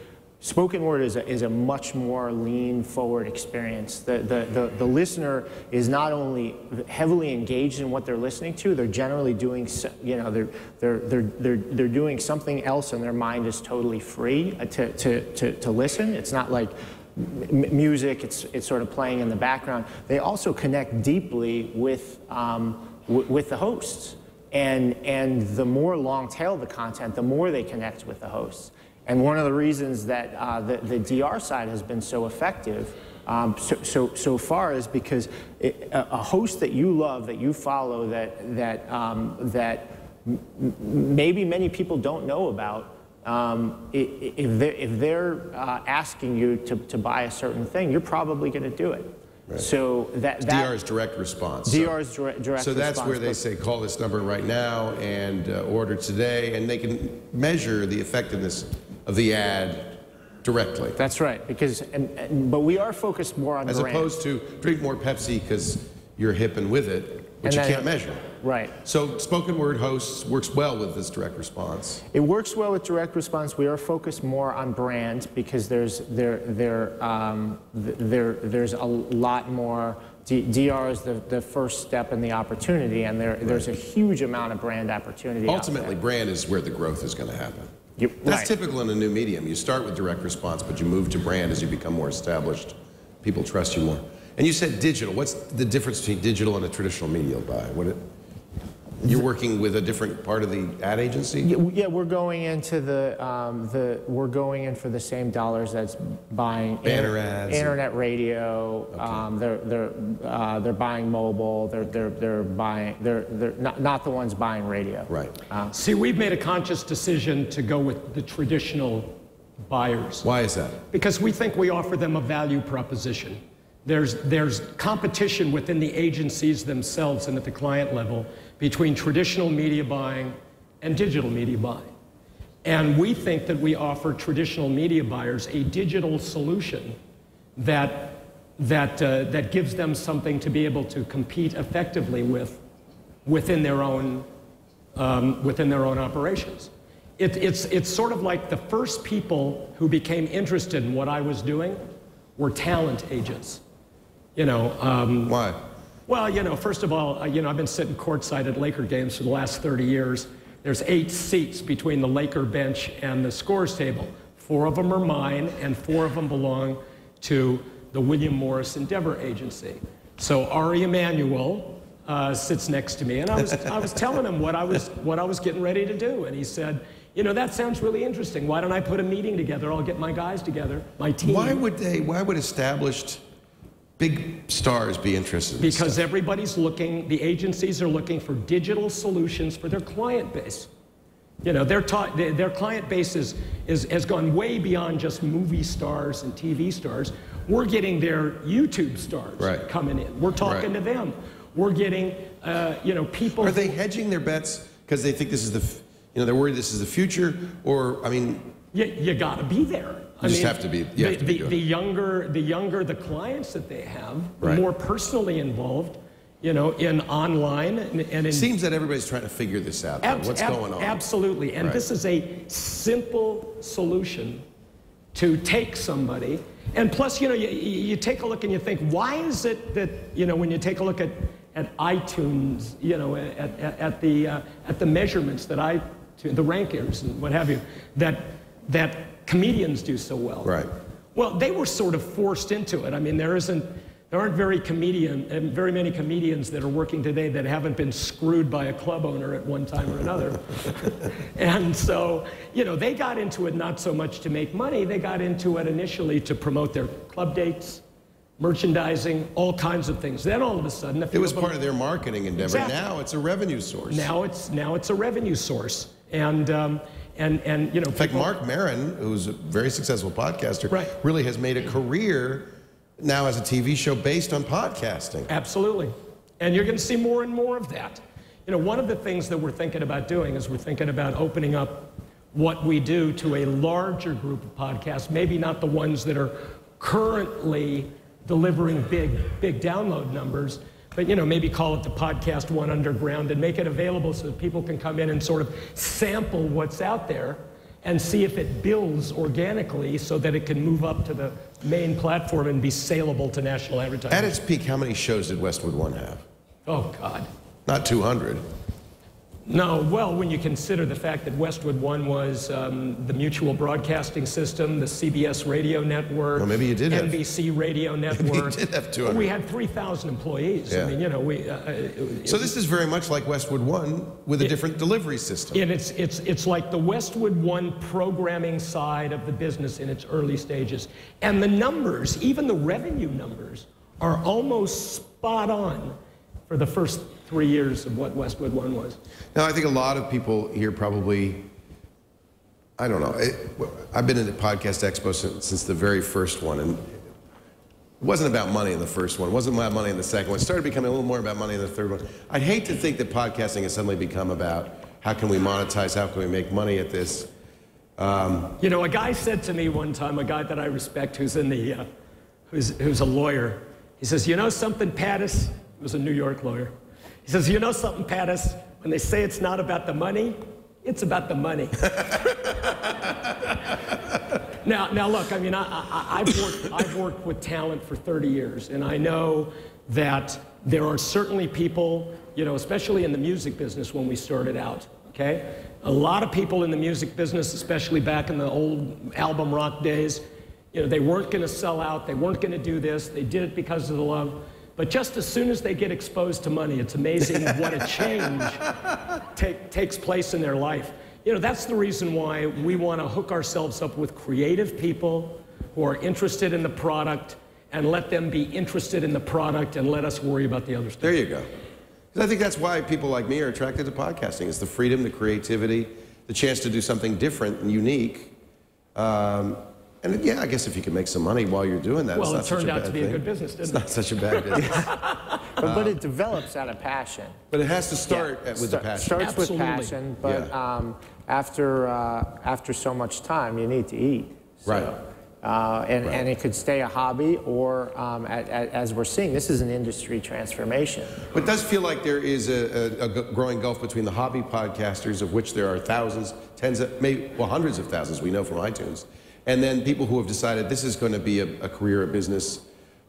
spoken word is a, is a much more lean forward experience. The, the, the, the, listener is not only heavily engaged in what they're listening to, they're generally doing, you know, they're, they're, they're, they're, they're doing something else and their mind is totally free to, to, to, to listen. It's not like music, it's, it's sort of playing in the background. They also connect deeply with um, with the hosts. And, and the more long tail the content, the more they connect with the hosts. And one of the reasons that uh, the, the DR side has been so effective um, so, so, so far is because it, a, a, host that you love, that you follow, that, that, um, that maybe many people don't know about, um, if they're, if they're uh, asking you to, to buy a certain thing, you're probably going to do it. Right. So that, that DR is direct response. DR is direct, direct So that's response, where they say call this number right now and uh, order today, and they can measure the effectiveness of the ad directly. That's right. Because, and, and, but we are focused more on as brand. opposed to drink more Pepsi because you're hip and with it, which you can't measure. Right. So spoken word hosts works well with this direct response. It works well with direct response. We are focused more on brand because there's there there um, there there's a lot more. D DR is the, the first step in the opportunity, and there, right. there's a huge amount of brand opportunity. Ultimately, brand is where the growth is going to happen. You, That's right. typical in a new medium. You start with direct response, but you move to brand as you become more established. People trust you more. And you said digital. What's the difference between digital and a traditional media buy? What it, you're working with a different part of the ad agency? Yeah, we're going into the, um, the we're going in for the same dollars that's buying banner ads, internet radio. Okay. Um, they're they're uh, they're buying mobile. They're they're they're buying. They're they're not not the ones buying radio. Right. Uh, See, we've made a conscious decision to go with the traditional buyers. Why is that? Because we think we offer them a value proposition. There's, there's competition within the agencies themselves and at the client level between traditional media buying and digital media buying. And we think that we offer traditional media buyers a digital solution that, that, uh, that gives them something to be able to compete effectively with within their own, um, within their own operations. It, it's, it's sort of like the first people who became interested in what I was doing were talent agents. You know. Um, Why? Well, you know, first of all, uh, you know, I've been sitting courtside at Laker games for the last 30 years. There's eight seats between the Laker bench and the scores table. Four of them are mine, and four of them belong to the William Morris Endeavor Agency. So Ari Emanuel, uh, sits next to me, and I was, I was telling him what I, was, what I was getting ready to do. And he said, You know, that sounds really interesting. Why don't I put a meeting together? I'll get my guys together, my team. Why would they? Why would established big stars be interested? In Because everybody's looking, the agencies are looking for digital solutions for their client base. You know, their, ta- their client base is, is, has gone way beyond just movie stars and TV stars. We're getting their YouTube stars Right. coming in. We're talking Right. to them. We're getting, uh, you know, people. are they hedging their bets because they think this is the, f- you know, they're worried this is the future, or I mean, You, you got to be there. You just have to be- the, to be the, younger, the younger the clients that they have, the more personally involved, you know, in online and, and in it seems that everybody's trying to figure this out. Abs- What's ab- going on? Absolutely. And Right. this is a simple solution to take somebody. And plus, you know, you, you take a look and you think, why is it that, you know, when you take a look at, at iTunes, you know, at, at, at the, uh, at the measurements that I, the rankings and what have you, that, that comedians do so well. Right. Well, they were sort of forced into it. I mean, there isn't, there aren't very comedian, uh, very many comedians that are working today that haven't been screwed by a club owner at one time or another. and so, you know, they got into it not so much to make money. They got into it initially to promote their club dates, merchandising, all kinds of things. Then all of a sudden, It was part of their marketing endeavor. Exactly. Now it's a revenue source. now it's now it's a revenue source, and um, and and you know, In fact, Marc Maron, who's a very successful podcaster, Right. really has made a career now as a TV show based on podcasting. Absolutely. And you're going to see more and more of that. You know, one of the things that we're thinking about doing is we're thinking about opening up what we do to a larger group of podcasts, maybe not the ones that are currently delivering big, big download numbers, but you know, maybe call it the podcast one underground and make it available so that people can come in and sort of sample what's out there and see if it builds organically so that it can move up to the main platform and be saleable to national advertisers. At its peak, how many shows did Westwood One have? Oh, God. Not 200. No, well, when you consider the fact that Westwood One was um, the Mutual Broadcasting System, the CBS Radio Network, Well, maybe you did have- NBC Radio you Network. did have 200. We had 3,000 employees. Yeah. I mean, you know, we. Uh, uh, So this is very much like Westwood One with a different delivery system. and it's, it's, it's like the Westwood One programming side of the business in its early stages. And the numbers, even the revenue numbers, are almost spot on for the first three years of what Westwood One was. Now, I think a lot of people here probably, I don't know. It, I've been in the podcast expo since, since the very first one, and it wasn't about money in the first one. It wasn't about money in the second one. It started becoming a little more about money in the third one. I'd hate to think that podcasting has suddenly become about how can we monetize, how can we make money at this. You know, a guy said to me one time, a guy that I respect who's in the, uh, who's, who's a lawyer, he says, you know something, Pattiz? He was a New York lawyer. He says, you know something, Pattiz? When they say it's not about the money, it's about the money. now, now look, I mean, I, I, I've, worked, I've worked with talent for 30 years, and I know that there are certainly people, you know, especially in the music business when we started out, okay? A lot of people in the music business, especially back in the old album rock days, you know, they weren't going to sell out, they weren't going to do this, they did it because of the love. But just as soon as they get exposed to money, it's amazing what a change take, takes place in their life. You know, that's the reason why we want to hook ourselves up with creative people who are interested in the product and let them be interested in the product and let us worry about the other stuff. There you go. 'Cause I think that's why people like me are attracted to podcasting. It's the freedom, the creativity, the chance to do something different and unique. Um, and yeah, I guess if you can make some money while you're doing that, Well, it's it not such turned a out bad to be a thing. good business, It's didn't it? It's not such a bad business. But, but it develops out of passion. but it has to start Yeah, at- with start- the passion. Starts Absolutely. with passion, but Yeah. um, after uh, after so much time, you need to eat. So, Right. Uh, and, Right. and it could stay a hobby, or um, a- a- as we're seeing, this is an industry transformation. But it does feel like there is a growing gulf between the hobby podcasters, of which there are thousands, tens of, maybe, well, hundreds of thousands, we know from iTunes, and then people who have decided this is going to be a, a career, a business,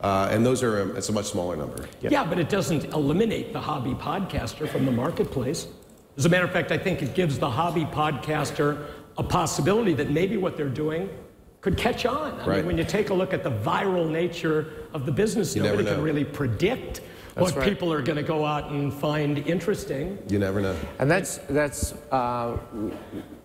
uh, and those are, a, it's a much smaller number. Yeah, but it doesn't eliminate the hobby podcaster from the marketplace. As a matter of fact, I think it gives the hobby podcaster a possibility that maybe what they're doing could catch on. I Right. mean, when you take a look at the viral nature of the business, You nobody can really predict what right. people are going to go out and find interesting. You never know. And that's that's uh,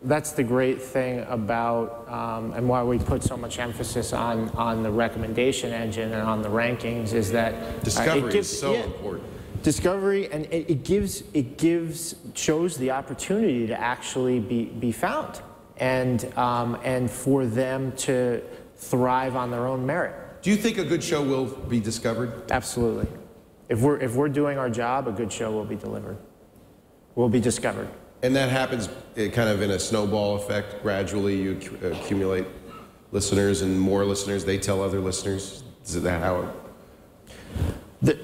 that's the great thing about um, and why we put so much emphasis on on the recommendation engine and on the rankings is that uh, it Discovery gives- is so yeah, important. Discovery and it, it gives it gives shows the opportunity to actually be be found and um, and for them to thrive on their own merit. Do you think a good show will be discovered? Absolutely. If we're if we're doing our job, a good show will be delivered. Will be discovered. And that happens eh, kind of in a snowball effect. Gradually, you accumulate listeners and more listeners. They tell other listeners. Is that how it? The,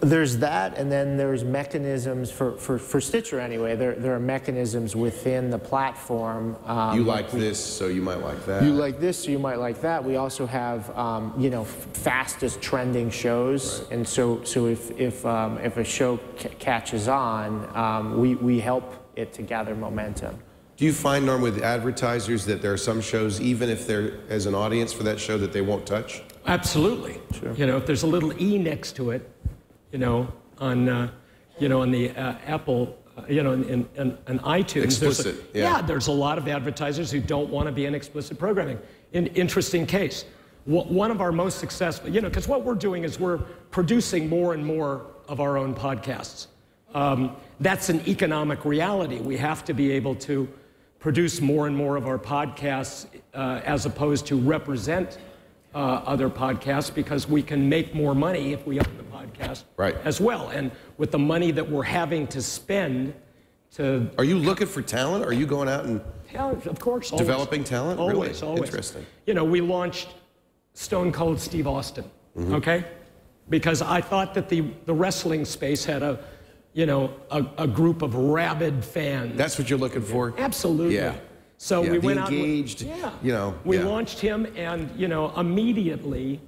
there's that, and then there's mechanisms for, for, for Stitcher anyway. There, there are mechanisms within the platform. Um, You like this, so you might like that. you like this, so you might like that. We also have, um, you know, f- fastest trending shows, and so so if if um, if a show c- catches on, um, we we help it to gather momentum. Do you find, Norm, with advertisers that there are some shows, even if they're as an audience for that show, that they won't touch? Absolutely. Sure. You know, if there's a little e next to it, you know, on, uh, you know, on the uh, Apple, uh, you know, in, in, in, iTunes. there's a- Explicit, yeah. there's a lot of advertisers who don't want to be in explicit programming. In, interesting case. One of our most successful, you know, because what we're doing is we're producing more and more of our own podcasts. Um, that's an economic reality. We have to be able to produce more and more of our podcasts uh, as opposed to represent uh, other podcasts because we can make more money if we own the podcast Right. as well. And with the money that we're having to spend to Are you looking for talent? Are you going out and yeah, of course. Always. Developing talent? Really? Always, always. Interesting. You know, we launched Stone Cold Steve Austin, Mm-hmm. okay? Because I thought that the, the wrestling space had a, you know, a, a group of rabid fans. that's what you're looking for? Absolutely. Yeah. So Yeah, we the went out. and we- engaged, yeah. you know, We yeah. launched him, and you know, immediately,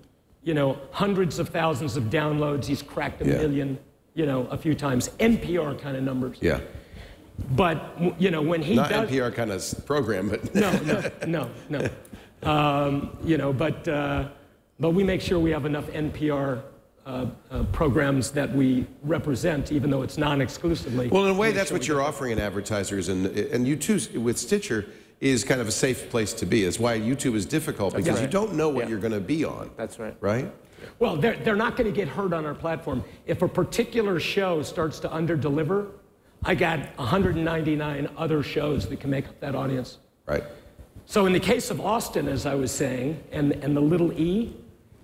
you know, hundreds of thousands of downloads. He's cracked a Yeah. million, you know, a few times. NPR kind of numbers. Yeah. But you know, when he Not does, NPR kind of program, but no, no, no, no. Um, you know, but uh, but we make sure we have enough NPR uh, uh, programs that we represent, even though it's non-exclusively. Well, in a way, that's sure what you're offering in advertisers, and and you too with Stitcher is kind of a safe place to be. That's why YouTube is difficult because right. you don't know what Yeah. you're going to be on. That's right. Right? Well, they're, they're not going to get hurt on our platform. If a particular show starts to underdeliver, I got 199 other shows that can make up that audience. Right. So in the case of Austin, as I was saying, and, and the little e,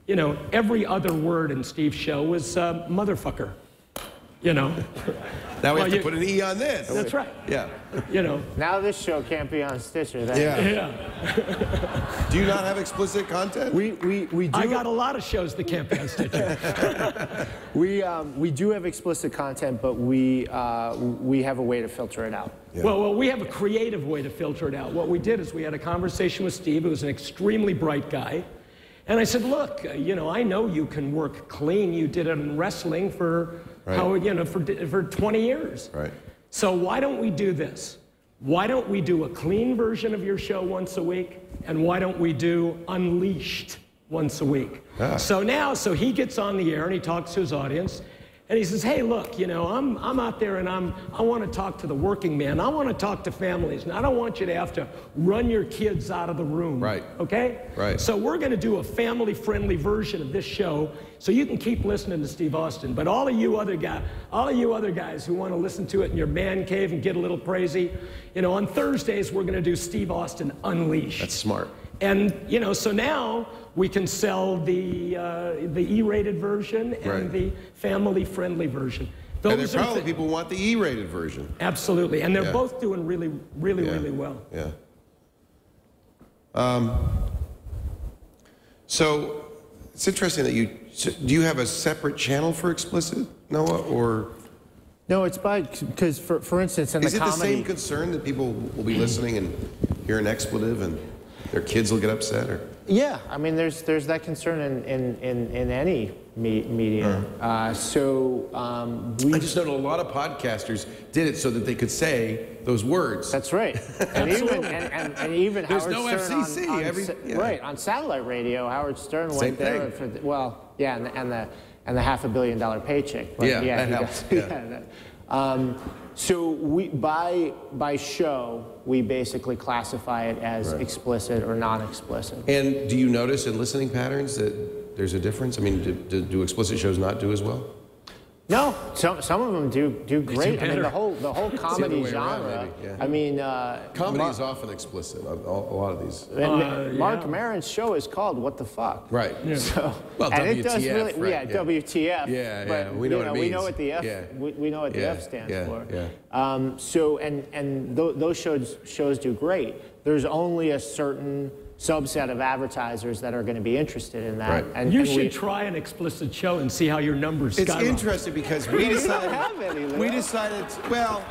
you know, every other word in Steve's show was uh, motherfucker. You know, Now we Well, have to you- put an E on this. that's right. Yeah. You know, Now this show can't be on Stitcher. That, Yeah. yeah. Do you not have explicit content? We, we, we do I got a lot of shows that can't be on Stitcher. we, um, we do have explicit content, but we uh, we have a way to filter it out. Yeah. Well, well, we have a creative way to filter it out. What we did is we had a conversation with Steve, who was an extremely bright guy. And I said, look, uh, you know, I know you can work clean. You did it in wrestling for, Right. how, you know, for, for 20 years. Right. So why don't we do this? Why don't we do a clean version of your show once a week? And why don't we do Unleashed once a week? Ah. So now, so he gets on the air and he talks to his audience. And he says, hey, look, you know, I'm, I'm out there and I'm, I want to talk to the working man. I want to talk to families. And I don't want you to have to run your kids out of the room. Right. Okay? Right. So we're going to do a family friendly version of this show so you can keep listening to Steve Austin. But all of you other guys, all of you other guys who want to listen to it in your man cave and get a little crazy, you know, on Thursdays we're going to do Steve Austin Unleashed. That's smart. And you know, so now we can sell the uh, the E-rated version and Right. the family-friendly version. And there Those are probably thi- people want the E-rated version. absolutely, and they're Yeah. both doing really, really, Yeah. really well. Yeah. Um, so it's interesting that you. so Do you have a separate channel for explicit, Noah, or No, it's by because for for instance, in is the comedy. Is it the same concern that people will be listening and hear an expletive and their kids will get upset? Or Yeah, I mean, there's there's that concern in in in, in any me, media. Uh, so um, we. I just know that a lot of podcasters did it so that they could say those words. That's right, and even and, and, and even There's Howard no Stern FCC, on, on every- yeah. right on satellite radio. Howard Stern Same went there for the, well, yeah, and, and the and the half a billion dollar paycheck. But Yeah, that he helps, got- yeah. that- um, so we by by show we basically classify it as explicit or non-explicit. And do you notice in listening patterns that there's a difference? I mean, do, do, do explicit shows not do as well? No, some some of them do do great. I mean, the whole the whole comedy way around, genre. maybe, yeah. I mean, uh, Comedy Mar- is often explicit. A, a lot of these. and Uh, Mark yeah. Maron's show is called "What the Fuck." Right. So, Well, and it does really, right, yeah, yeah. WTF. Yeah, but, yeah, we know you what it We know what the F. Yeah. We, we know what the F stands yeah, for. yeah. Um, so, and and th- those shows shows do great. There's only a certain subset of advertisers that are going to be interested in that. Right. And You and should we, try an explicit show and see how your numbers It's skyrocket. interesting because we We don't decided. have any, we decided. Well,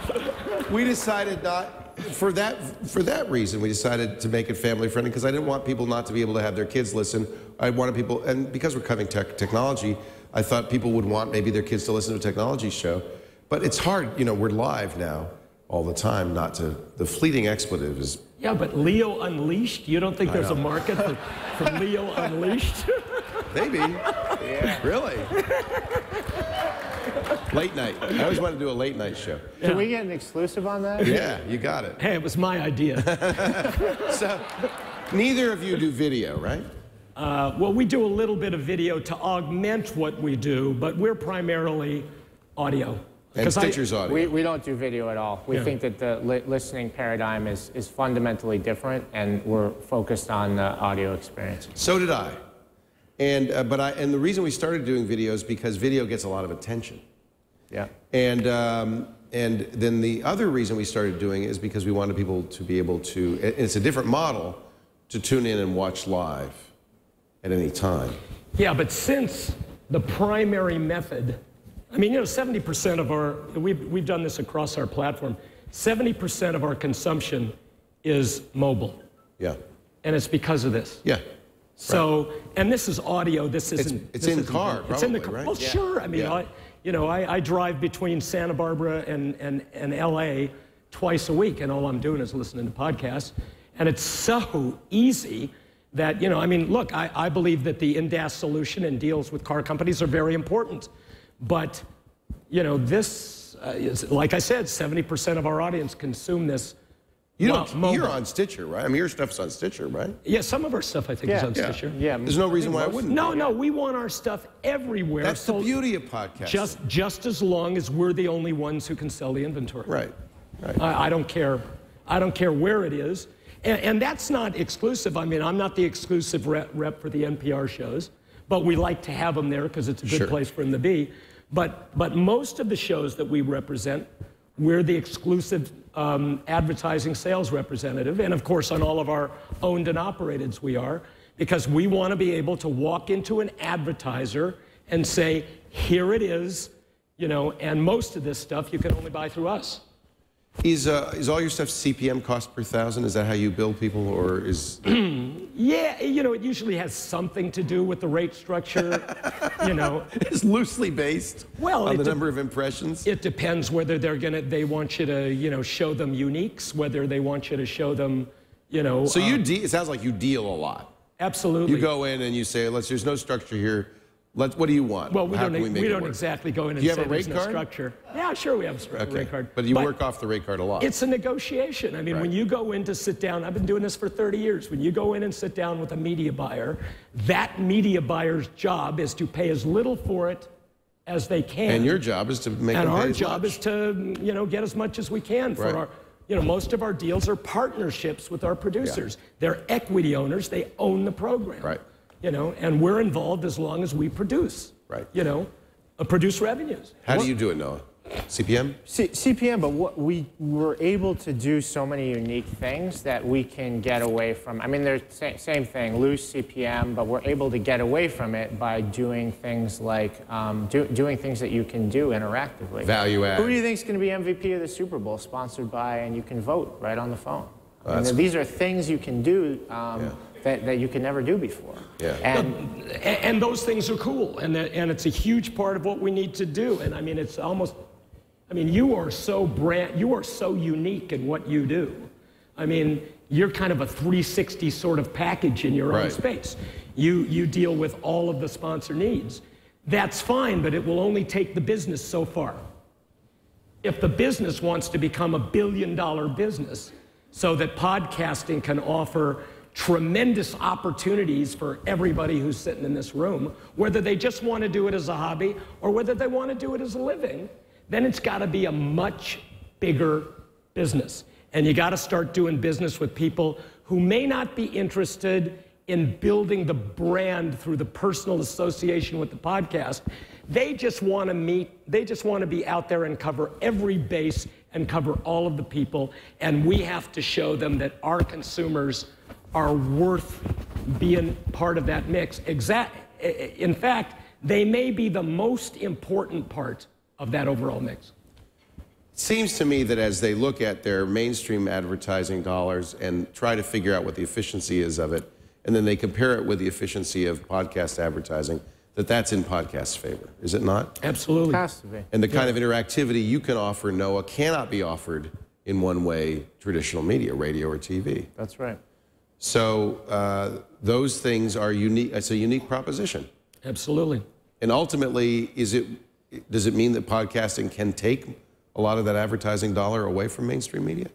we decided not for that for that reason. We decided to make it family friendly because I didn't want people not to be able to have their kids listen. I wanted people, and because we're covering tech, technology, I thought people would want maybe their kids to listen to a technology show. But it's hard. You know, we're live now all the time. Not to the fleeting expletive is Yeah, but Leo Unleashed, you don't think there's a market for, for Leo Unleashed? maybe. Yeah. Really. late night. I always wanted to do a late night show. Can we get an exclusive on that? Yeah, you got it. hey, it was my idea. So, neither of you do video, right? Uh, well, we do a little bit of video to augment what we do, but we're primarily audio. And 'Cause I- audio. We, we don't do video at all. We Yeah. think that the li- listening paradigm is, is fundamentally different, and we're focused on the audio experience. So did I. And uh, but I and the reason we started doing video is because video gets a lot of attention. Yeah. And um, and then the other reason we started doing it is because we wanted people to be able to. It's a different model to tune in and watch live at any time. Yeah, but since the primary method, I mean, you know, 70% of our, we've, we've done this across our platform, 70% of our consumption is mobile. Yeah. And it's because of this. Yeah. So, and this is audio. This isn't. it's this in isn't car, video. It's in the car. right? Well, sure. I mean, Yeah. I, you know, I, I drive between Santa Barbara and, and, and LA twice a week, and all I'm doing is listening to podcasts. And it's so easy that, you know, I mean, look, I, I believe that the in-dash solution and deals with car companies are very important. But, you know, this, uh, is, like I said, 70% of our audience consume this. You don't, mobile. you're on Stitcher, right? I mean, your stuff's on Stitcher, right? Yeah, some of our stuff I think is on Yeah. Stitcher. Yeah. There's no reason why I wouldn't. No, no, we want our stuff everywhere. That's the beauty of podcasting. Just, just as long as we're the only ones who can sell the inventory. right. Right. I, I don't care. I don't care where it is. And, and that's not exclusive. I mean, I'm not the exclusive rep, rep for the NPR shows, but we like to have them there because it's a good Sure. place for them to be. But, but most of the shows that we represent, we're the exclusive um, advertising sales representative. And of course, on all of our owned and operateds, we are, because we want to be able to walk into an advertiser and say, here it is, you know, and most of this stuff you can only buy through us. Is uh, is all your stuff CPM cost per thousand? Is that how you bill people, or is Yeah, you know, it usually has something to do with the rate structure. you know, it's loosely based Well, on the number of impressions? it depends whether they're gonna they want you to you know show them uniques, whether they want you to show them, you know. so uh, you de- it sounds like you deal a lot. absolutely. You go in and you say, "Let's." There's no structure here. Let. What do you want? Well, we How don't. we, we don't exactly go in and Do you have say a rate no card? structure. Yeah, sure, we have a Okay. rate card. But you work off the rate card a lot. It's a negotiation. I mean, when you go in to sit down, I've been doing this for 30 years. When you go in and sit down with a media buyer, that media buyer's job is to pay as little for it as they can. and your job is to make and our job much. is to, you know, get as much as we can for Right. our. You know, most of our deals are partnerships with our producers. They're equity owners. They own the program. Right. You know, and we're involved as long as we produce. Right. You know, uh, produce revenues. How do you do it, Noah? CPM? C- CPM, but what we were able to do so many unique things that we can get away from. I mean, they're sa- same thing, loose CPM, but we're able to get away from it by doing things like um, do, doing things that you can do interactively. Value add. Who do you think is going to be MVP of the Super Bowl, sponsored by, and you can vote right on the phone? I mean, that's these are things you can do um, that, that you can never do before. Yeah. And A- and those things are cool and, that- and it's a huge part of what we need to do and i mean it's almost i mean you are so brand you are so unique in what you do i mean you're kind of a 360 sort of package in your own space you you deal with all of the sponsor needs That's fine, but it will only take the business so far. If the business wants to become a billion dollar business so that podcasting can offer tremendous opportunities for everybody who's sitting in this room, whether they just want to do it as a hobby or whether they want to do it as a living, then it's got to be a much bigger business. And you got to start doing business with people who may not be interested in building the brand through the personal association with the podcast. They just want to meet, they just want to be out there and cover every base and cover all of the people. And we have to show them that our consumers are worth being part of that mix. Exact, in fact, they may be the most important part of that overall mix. It seems to me that as they look at their mainstream advertising dollars and try to figure out what the efficiency is of it, and then they compare it with the efficiency of podcast advertising, that that's in podcast's favor, is it not? Absolutely. Has to be. And the kind of interactivity you can offer, Noah, cannot be offered in one way traditional media, radio or TV. That's right. So uh, those things are unique. It's a unique proposition. Absolutely. And ultimately, is it does it mean that podcasting can take a lot of that advertising dollar away from mainstream media?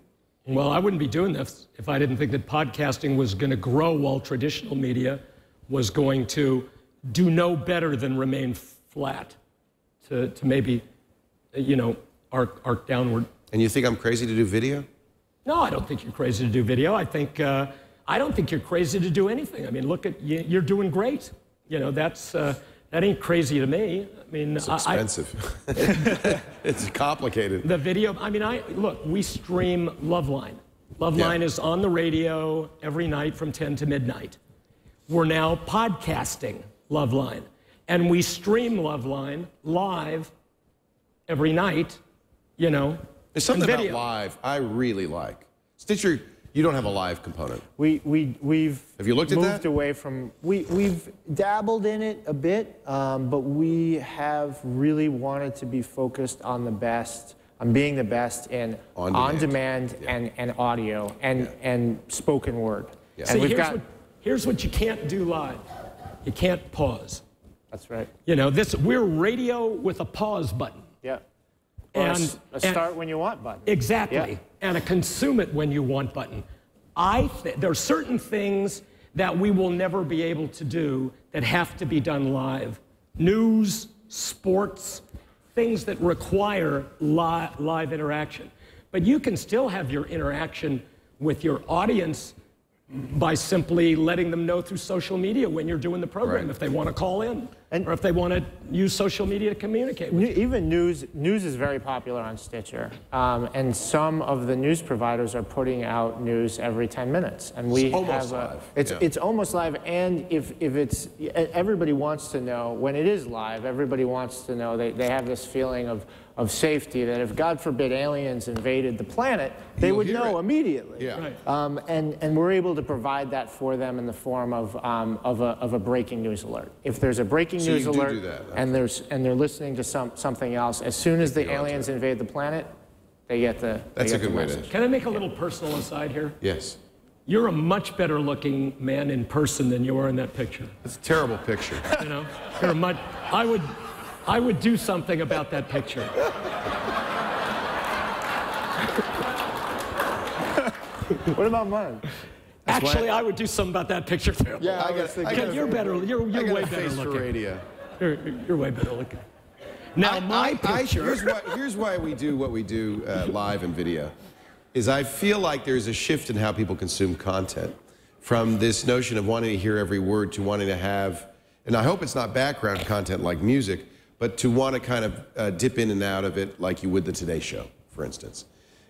Well, I wouldn't be doing this if I didn't think that podcasting was going to grow while traditional media was going to do no better than remain flat to, to maybe, you know, arc, arc downward. And you think I'm crazy to do video? No, I don't think you're crazy to do video. I think, uh, I don't think you're crazy to do anything. I mean, look at, you, you're doing great. You know, that's, uh, that ain't crazy to me. I mean, It's I- I- expensive. it's complicated. The video, I mean, I look, we stream Loveline. Loveline Yeah. is on the radio every night from 10 to midnight. We're now podcasting Loveline. And we stream Loveline live every night, you know. There's something about live I really like. Stitcher, you don't have a live component. We, we, we've Have you looked at moved that? away from, we, we've dabbled in it a bit, um, but we have really wanted to be focused on the best, on being the best in On on-demand. Yeah. and, and audio and, Yeah. and spoken word. Yeah. And See, we've here's, got, what, here's what you can't do live. You can't pause. that's right, You know, this we're radio with a pause button. yeah. A And- a, and- start when you want button. Exactly. Yeah. And a consume it when you want button. I th- there are certain things that we will never be able to do that have to be done live. News, sports, things that require li- live interaction. But you can still have your interaction with your audience by simply letting them know through social media when you're doing the program Right. if they want to call in And- or if they want to use social media to communicate with New- you. Even news, news is very popular on Stitcher, um, and some of the news providers are putting out news every 10 minutes, and we It's almost have a, It's yeah. it's almost live, and if if it's everybody wants to know when it is live, everybody wants to know they they have this feeling of of safety that if God forbid aliens invaded the planet, they You'll would know it. immediately. Yeah. Right. Um, and, and we're able to provide that for them in the form of, um, of, a, of a breaking news alert. If there's a breaking So news you do alert do that, and, there's, and they're listening to some, something else, as soon as the Go to aliens invade the planet, they get the That's a get the good way to- message. Can I make a little personal aside here? Yes. You're a much better looking man in person than you are in that picture. It's a terrible picture. You know, you're a much. I would, I would do something about that picture. What about mine? Actually, I would do something about that picture too. Yeah, I I was got- I you're better. You're, you're way a better face for looking. radio. You're, you're way better looking. Now my I- picture. here's, why, here's why we do what we do uh, live and video, is I feel like there's a shift in how people consume content, from this notion of wanting to hear every word to wanting to have, and I hope it's not background content like music, but to want to kind of uh, dip in and out of it like you would the Today Show, for instance.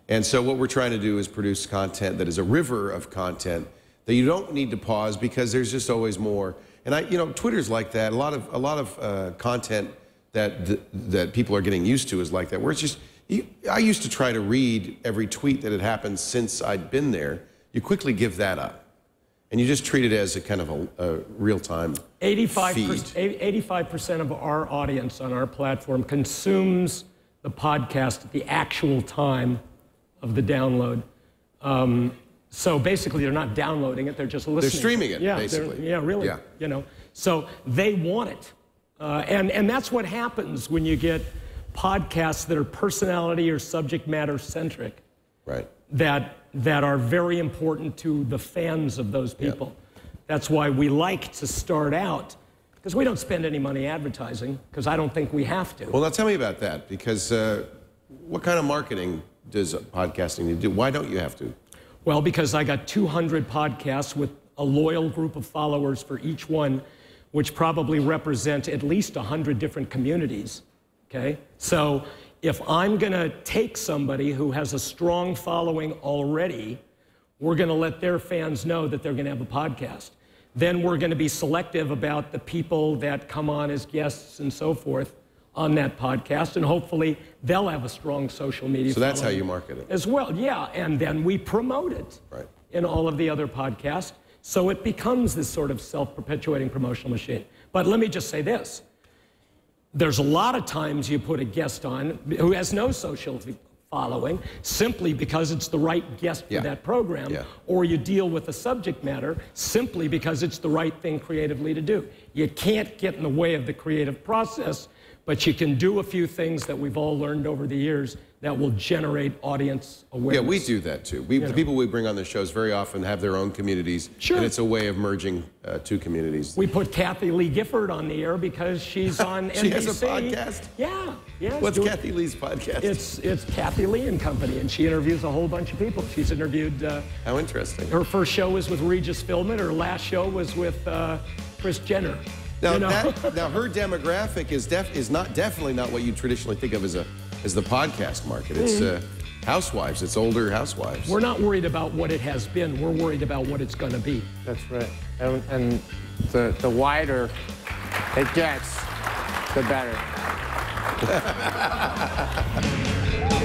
And so what we're trying to do is produce content that is a river of content that you don't need to pause because there's just always more. And I, you know, Twitter's like that. A lot of a lot of uh, content that th- that people are getting used to is like that. Where it's just, you, I used to try to read every tweet that had happened since I'd been there. You quickly give that up, and you just treat it as a kind of a, a real time 85 feed. percent of our audience on our platform consumes the podcast at the actual time of the download. Um, so basically, they're not downloading it; they're just listening. They're streaming it, Yeah, basically. Yeah, really. Yeah. You know, so they want it. Uh, and, and that's what happens when you get podcasts that are personality or subject matter centric Right. that, that are very important to the fans of those people. That's why we like to start out, because we don't spend any money advertising, because I don't think we have to. Well, now tell me about that because uh, what kind of marketing does podcasting need to do? Why don't you have to? Well, because I got 200 podcasts with a loyal group of followers for each one, which probably represent at least 100 different communities. Okay? So if I'm going to take somebody who has a strong following already, we're going to let their fans know that they're going to have a podcast. Then we're going to be selective about the people that come on as guests and so forth on that podcast, and hopefully they'll have a strong social media. So that's how you market it. as well. Yeah, and then we promote it Right. in all of the other podcasts. So it becomes this sort of self-perpetuating promotional machine. But let me just say this. There's a lot of times you put a guest on who has no social following simply because it's the right guest Yeah. for that program, Yeah. or you deal with a subject matter simply because it's the right thing creatively to do. You can't get in the way of the creative process, but you can do a few things that we've all learned over the years that will generate audience awareness. Yeah, we do that too. We, The people we bring on the shows very often have their own communities, Sure. and it's a way of merging uh, two communities. We put Kathie Lee Gifford on the air because she's on She NBC. has a podcast? Yeah, yeah. What's doing- Kathie Lee's podcast? It's it's Kathie Lee and Company, and she interviews a whole bunch of people. She's interviewed. Uh, How interesting. her first show was with Regis Philbin. Her last show was with uh, Kris Jenner. Now, You know? that, now her demographic is def, is not definitely not what you traditionally think of as a as the podcast market. It's uh, housewives. It's older housewives. We're not worried about what it has been. We're worried about what it's going to be. That's right. And, and the, the wider it gets, the better.